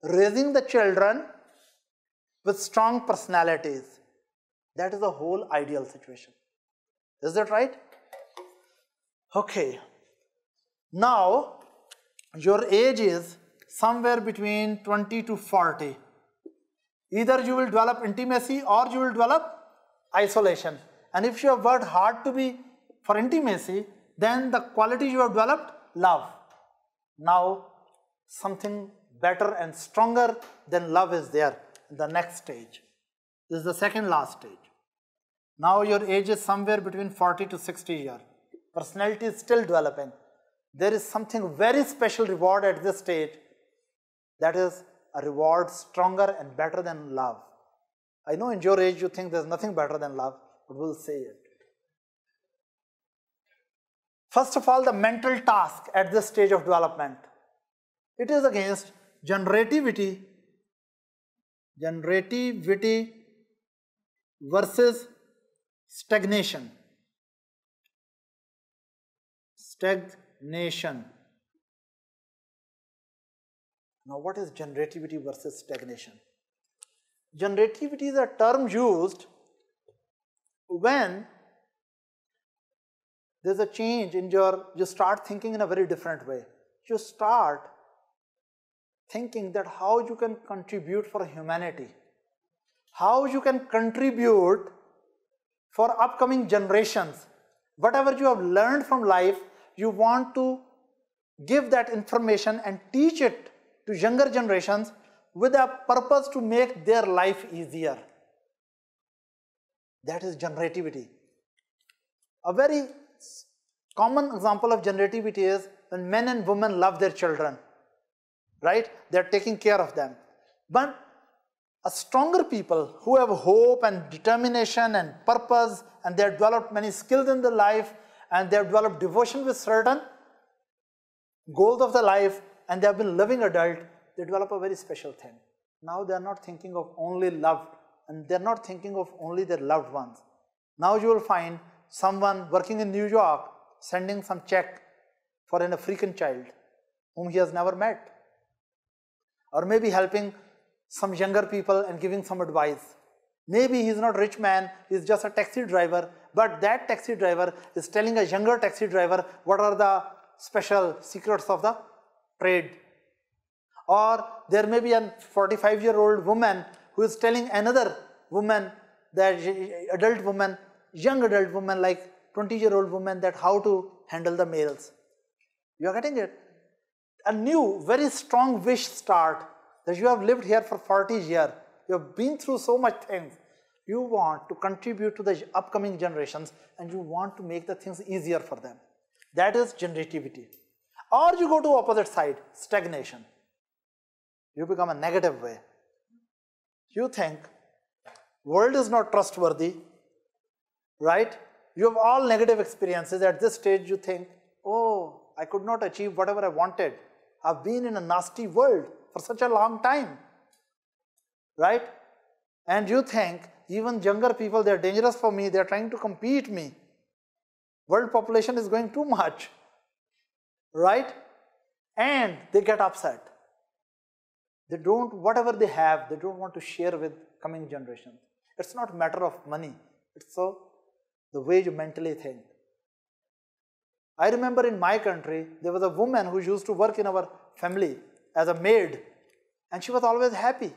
raising the children with strong personalities. That is the whole ideal situation. Is that right? Okay. Now, your age is somewhere between 20 to 40. Either you will develop intimacy or you will develop isolation. And if you have worked hard to be for intimacy, then the quality you have developed, love. Now, something better and stronger than love is there in the next stage. This is the second last stage. Now your age is somewhere between 40 to 60 years. Personality is still developing. There is something very special reward at this stage that is a reward stronger and better than love. I know in your age you think there's nothing better than love, but we'll say it. First of all, the mental task at this stage of development. It is against generativity, generativity versus stagnation. Stagnation. Now, what is generativity versus stagnation? Generativity is a term used when there's a change in your, you start thinking in a very different way. You start thinking that how you can contribute for humanity, how you can contribute for upcoming generations. Whatever you have learned from life, you want to give that information and teach it to younger generations with a purpose to make their life easier. That is generativity. A very common example of generativity is when men and women love their children, right? They're taking care of them. But a stronger people who have hope and determination and purpose and they have developed many skills in their life and they have developed devotion with certain goals of their life and they have been living adult, they develop a very special thing. Now they are not thinking of only love and they're not thinking of only their loved ones. Now you will find someone working in New York sending some check for an African child whom he has never met. Or maybe helping some younger people and giving some advice. Maybe he's not a rich man, he's just a taxi driver, but that taxi driver is telling a younger taxi driver what are the special secrets of the trade. Or there may be a 45 year old woman who is telling another woman, that adult woman, young adult woman like 20 year old woman that how to handle the males. You are getting it? A new, very strong wish start that you have lived here for 40 years. You have been through so much things. You want to contribute to the upcoming generations and you want to make the things easier for them. That is generativity. Or you go to opposite side, stagnation. You become a negative way. You think world is not trustworthy, right? You have all negative experiences. At this stage, you think, oh, I could not achieve whatever I wanted. I've been in a nasty world for such a long time, right? And you think, even younger people, they're dangerous for me, they're trying to compete me. World population is going too much, right? And they get upset. They don't, whatever they have, they don't want to share with coming generations. It's not a matter of money. It's so the way you mentally think. I remember in my country, there was a woman who used to work in our family as a maid, and she was always happy.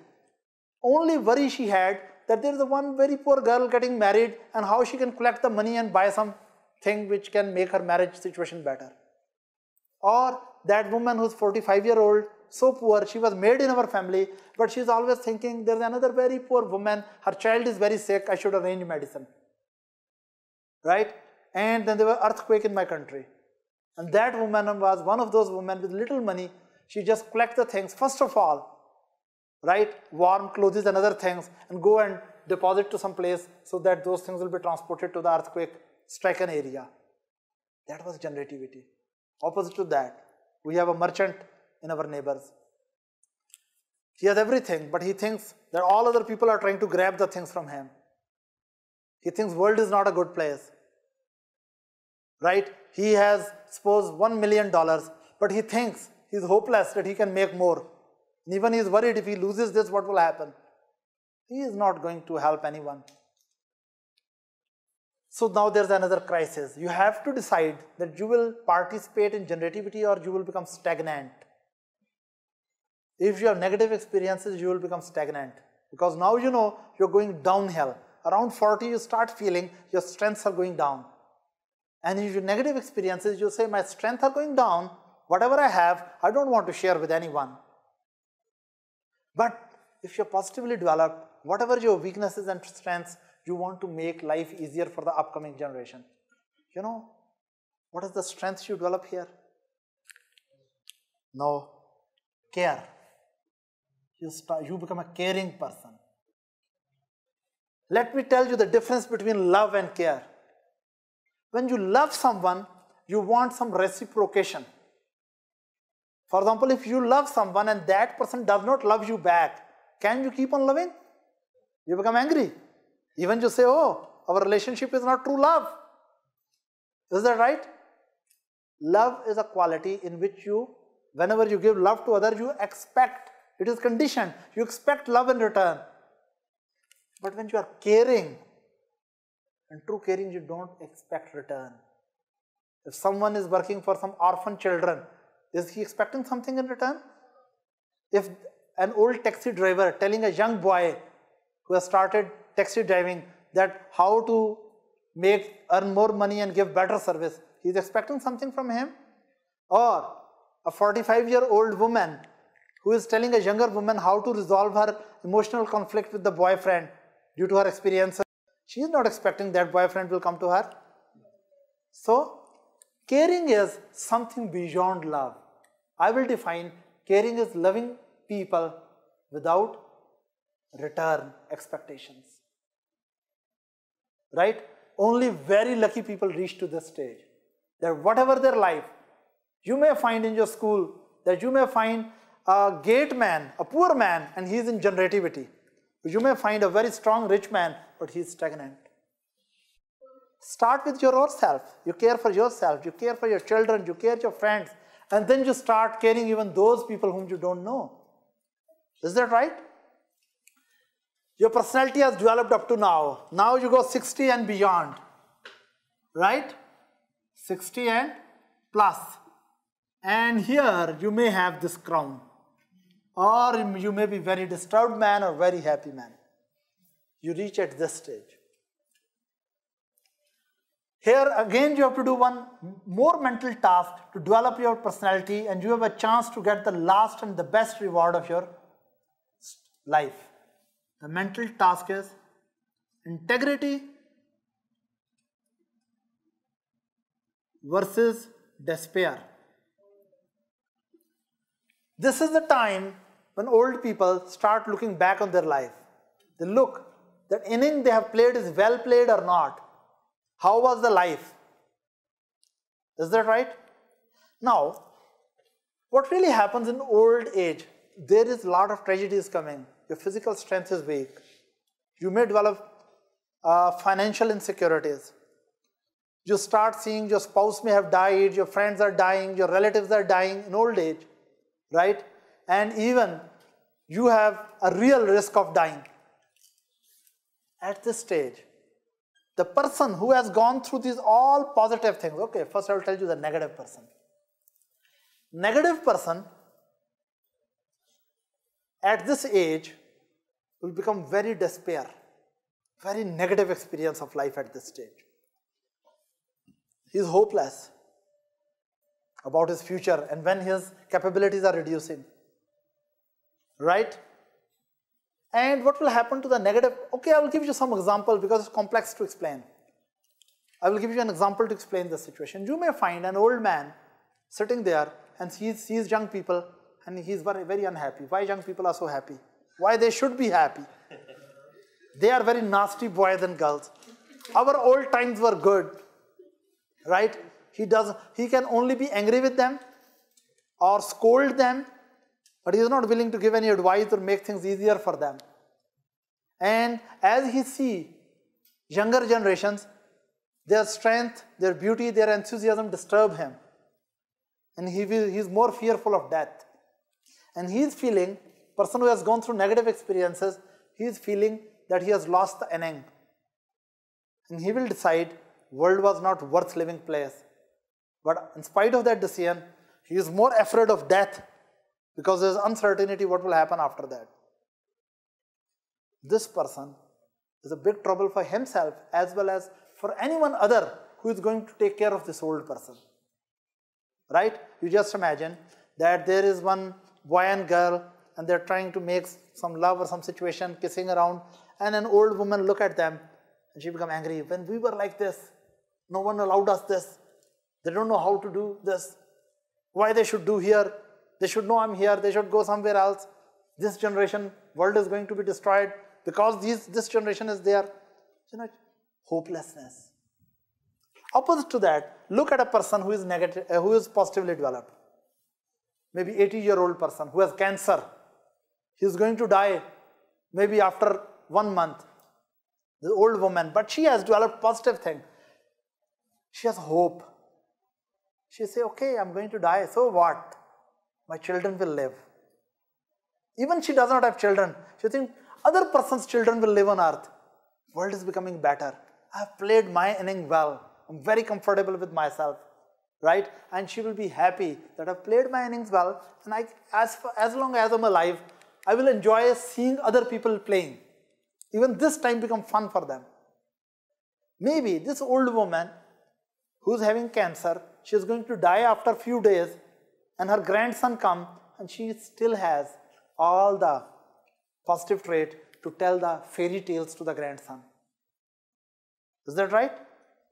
Only worry she had that there is a one very poor girl getting married and how she can collect the money and buy some thing which can make her marriage situation better. Or that woman who's 45 year old, so poor, she was maid in our family, but she's always thinking there's another very poor woman, her child is very sick, I should arrange medicine right? And then there was earthquake in my country. And that woman was one of those women with little money. She just collect the things. First of all, right? Warm clothes and other things and go and deposit to some place so that those things will be transported to the earthquake stricken area. That was generativity. Opposite to that, we have a merchant in our neighbors. He has everything, but he thinks that all other people are trying to grab the things from him. He thinks world is not a good place. Right? He has, suppose, one million dollars, but he thinks he's hopeless that he can make more. And even he is worried if he loses this, what will happen? He is not going to help anyone. So now there's another crisis. You have to decide that you will participate in generativity or you will become stagnant. If you have negative experiences, you will become stagnant because now you know you're going downhill. Around 40, you start feeling your strengths are going down. And if you have negative experiences, you say, My strengths are going down. Whatever I have, I don't want to share with anyone. But if you're positively developed, whatever your weaknesses and strengths, you want to make life easier for the upcoming generation. You know, what is the strength you develop here? No, care. You, start, you become a caring person. Let me tell you the difference between love and care. When you love someone, you want some reciprocation. For example, if you love someone and that person does not love you back, can you keep on loving? You become angry. Even you say, oh, our relationship is not true love. Is that right? Love is a quality in which you, whenever you give love to others, you expect, it is conditioned, you expect love in return. But when you are caring, and true caring, you don't expect return. If someone is working for some orphan children, is he expecting something in return? If an old taxi driver telling a young boy who has started taxi driving that how to make earn more money and give better service, he is expecting something from him. Or a 45 year old woman who is telling a younger woman how to resolve her emotional conflict with the boyfriend due to her experiences. She is not expecting that boyfriend will come to her. So, caring is something beyond love. I will define caring is loving people without return expectations. Right? Only very lucky people reach to this stage. That whatever their life, you may find in your school that you may find a gate man, a poor man, and he is in generativity. You may find a very strong rich man, but he is stagnant. Start with your own self. You care for yourself, you care for your children, you care for your friends, and then you start caring even those people whom you don't know. Is that right? Your personality has developed up to now. Now you go 60 and beyond. Right? 60 and plus. And here you may have this crown. Or you may be very disturbed man or very happy man. You reach at this stage. Here again you have to do one more mental task to develop your personality and you have a chance to get the last and the best reward of your life. The mental task is integrity versus despair. This is the time when old people start looking back on their life. They look that inning they have played is well played or not. How was the life? Is that right? Now, what really happens in old age? There is a lot of tragedies coming your physical strength is weak. You may develop uh, financial insecurities. You start seeing your spouse may have died, your friends are dying, your relatives are dying in old age, right? And even you have a real risk of dying. At this stage, the person who has gone through these all positive things, okay, first I will tell you the negative person. Negative person at this age will become very despair, very negative experience of life at this stage. He is hopeless about his future and when his capabilities are reducing. Right? And what will happen to the negative? Okay, I will give you some example because it's complex to explain. I will give you an example to explain the situation. You may find an old man sitting there and he sees young people and he is very, very unhappy. Why young people are so happy? Why they should be happy? They are very nasty boys and girls. Our old times were good, right? He does. He can only be angry with them or scold them, but he is not willing to give any advice or make things easier for them. And as he see younger generations, their strength, their beauty, their enthusiasm disturb him. And he, is more fearful of death. And he is feeling, person who has gone through negative experiences, he is feeling that he has lost the inning. And he will decide world was not worth living place. But in spite of that decision, he is more afraid of death because there is uncertainty what will happen after that. This person is a big trouble for himself as well as for anyone other who is going to take care of this old person. Right? You just imagine that there is one boy and girl and they're trying to make some love or some situation, kissing around, and an old woman look at them and she become angry. When we were like this, no one allowed us this. They don't know how to do this. Why they should do here? They should know I'm here. They should go somewhere else. This generation, world is going to be destroyed because these, this generation is there. You know, hopelessness. Opposite to that, look at a person who is negative, uh, who is positively developed. Maybe 80 year old person who has cancer. He is going to die maybe after one month. The old woman, but she has developed positive thing. She has hope. She say, okay, I'm going to die. So what? My children will live. Even she does not have children. She thinks other person's children will live on earth. World is becoming better. I have played my inning well. I'm very comfortable with myself, right? And she will be happy that I've played my innings well, and I, as for, as long as I'm alive, I will enjoy seeing other people playing. Even this time become fun for them. Maybe this old woman who's having cancer, she is going to die after a few days, and her grandson come, and she still has all the positive trait to tell the fairy tales to the grandson. Is that right?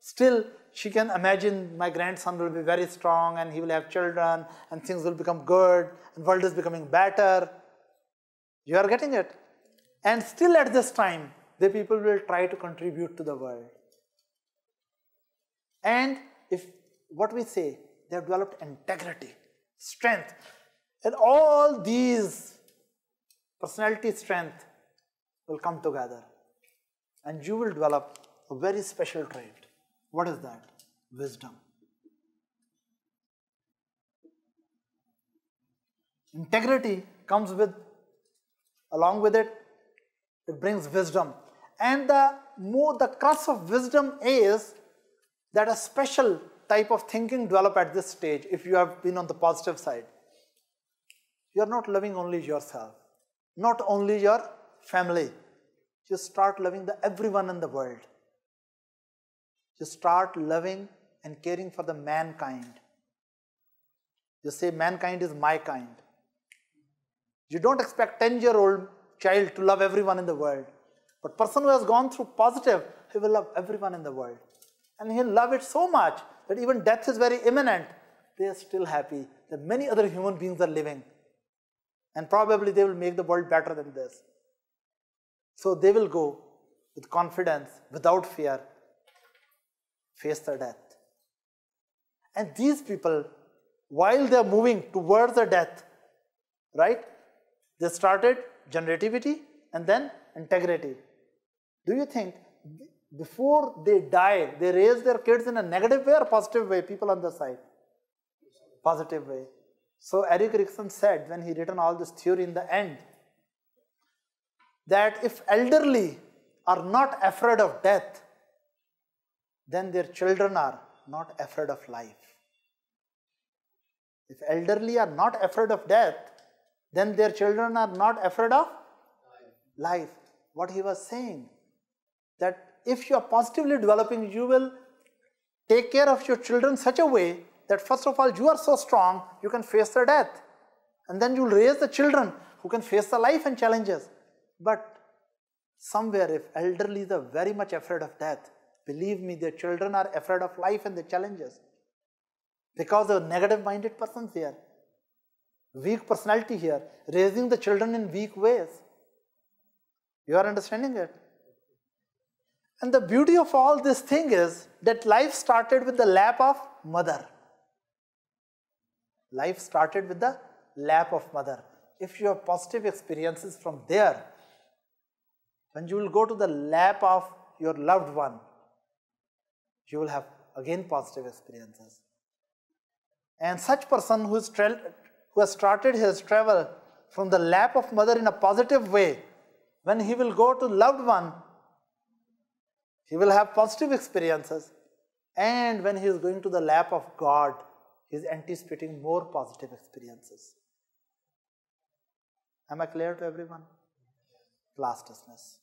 Still, she can imagine my grandson will be very strong and he will have children and things will become good and world is becoming better. You are getting it? And still at this time, the people will try to contribute to the world. And if what we say, they have developed integrity, strength, and all these personality strength will come together. And you will develop a very special trait. What is that? Wisdom. Integrity comes with, along with it, it brings wisdom. And the more the crux of wisdom is that a special type of thinking develop at this stage if you have been on the positive side. You are not loving only yourself, not only your family. You start loving the everyone in the world. You start loving and caring for the mankind. You say mankind is my kind. You don't expect 10 year old child to love everyone in the world. But person who has gone through positive, he will love everyone in the world. And he'll love it so much that even death is very imminent. They are still happy that many other human beings are living. And probably they will make the world better than this. So they will go with confidence, without fear, face the death. And these people, while they are moving towards the death, right, they started generativity and then integrity. Do you think before they die, they raise their kids in a negative way or positive way, people on the side? Positive way. So Erik Erikson said when he written all this theory in the end, that if elderly are not afraid of death, then their children are not afraid of life. If elderly are not afraid of death, then their children are not afraid of life. What he was saying, that if you are positively developing, you will take care of your children such a way that first of all you are so strong you can face the death and then you will raise the children who can face the life and challenges but somewhere if elderly are very much afraid of death Believe me, their children are afraid of life and the challenges because of negative minded persons here, weak personality here, raising the children in weak ways. You are understanding it? And the beauty of all this thing is that life started with the lap of mother. Life started with the lap of mother. If you have positive experiences from there, when you will go to the lap of your loved one, you will have again positive experiences. And such person who, is who has started his travel from the lap of mother in a positive way, when he will go to loved one, he will have positive experiences. And when he is going to the lap of God, he is anticipating more positive experiences. Am I clear to everyone? Class dismiss.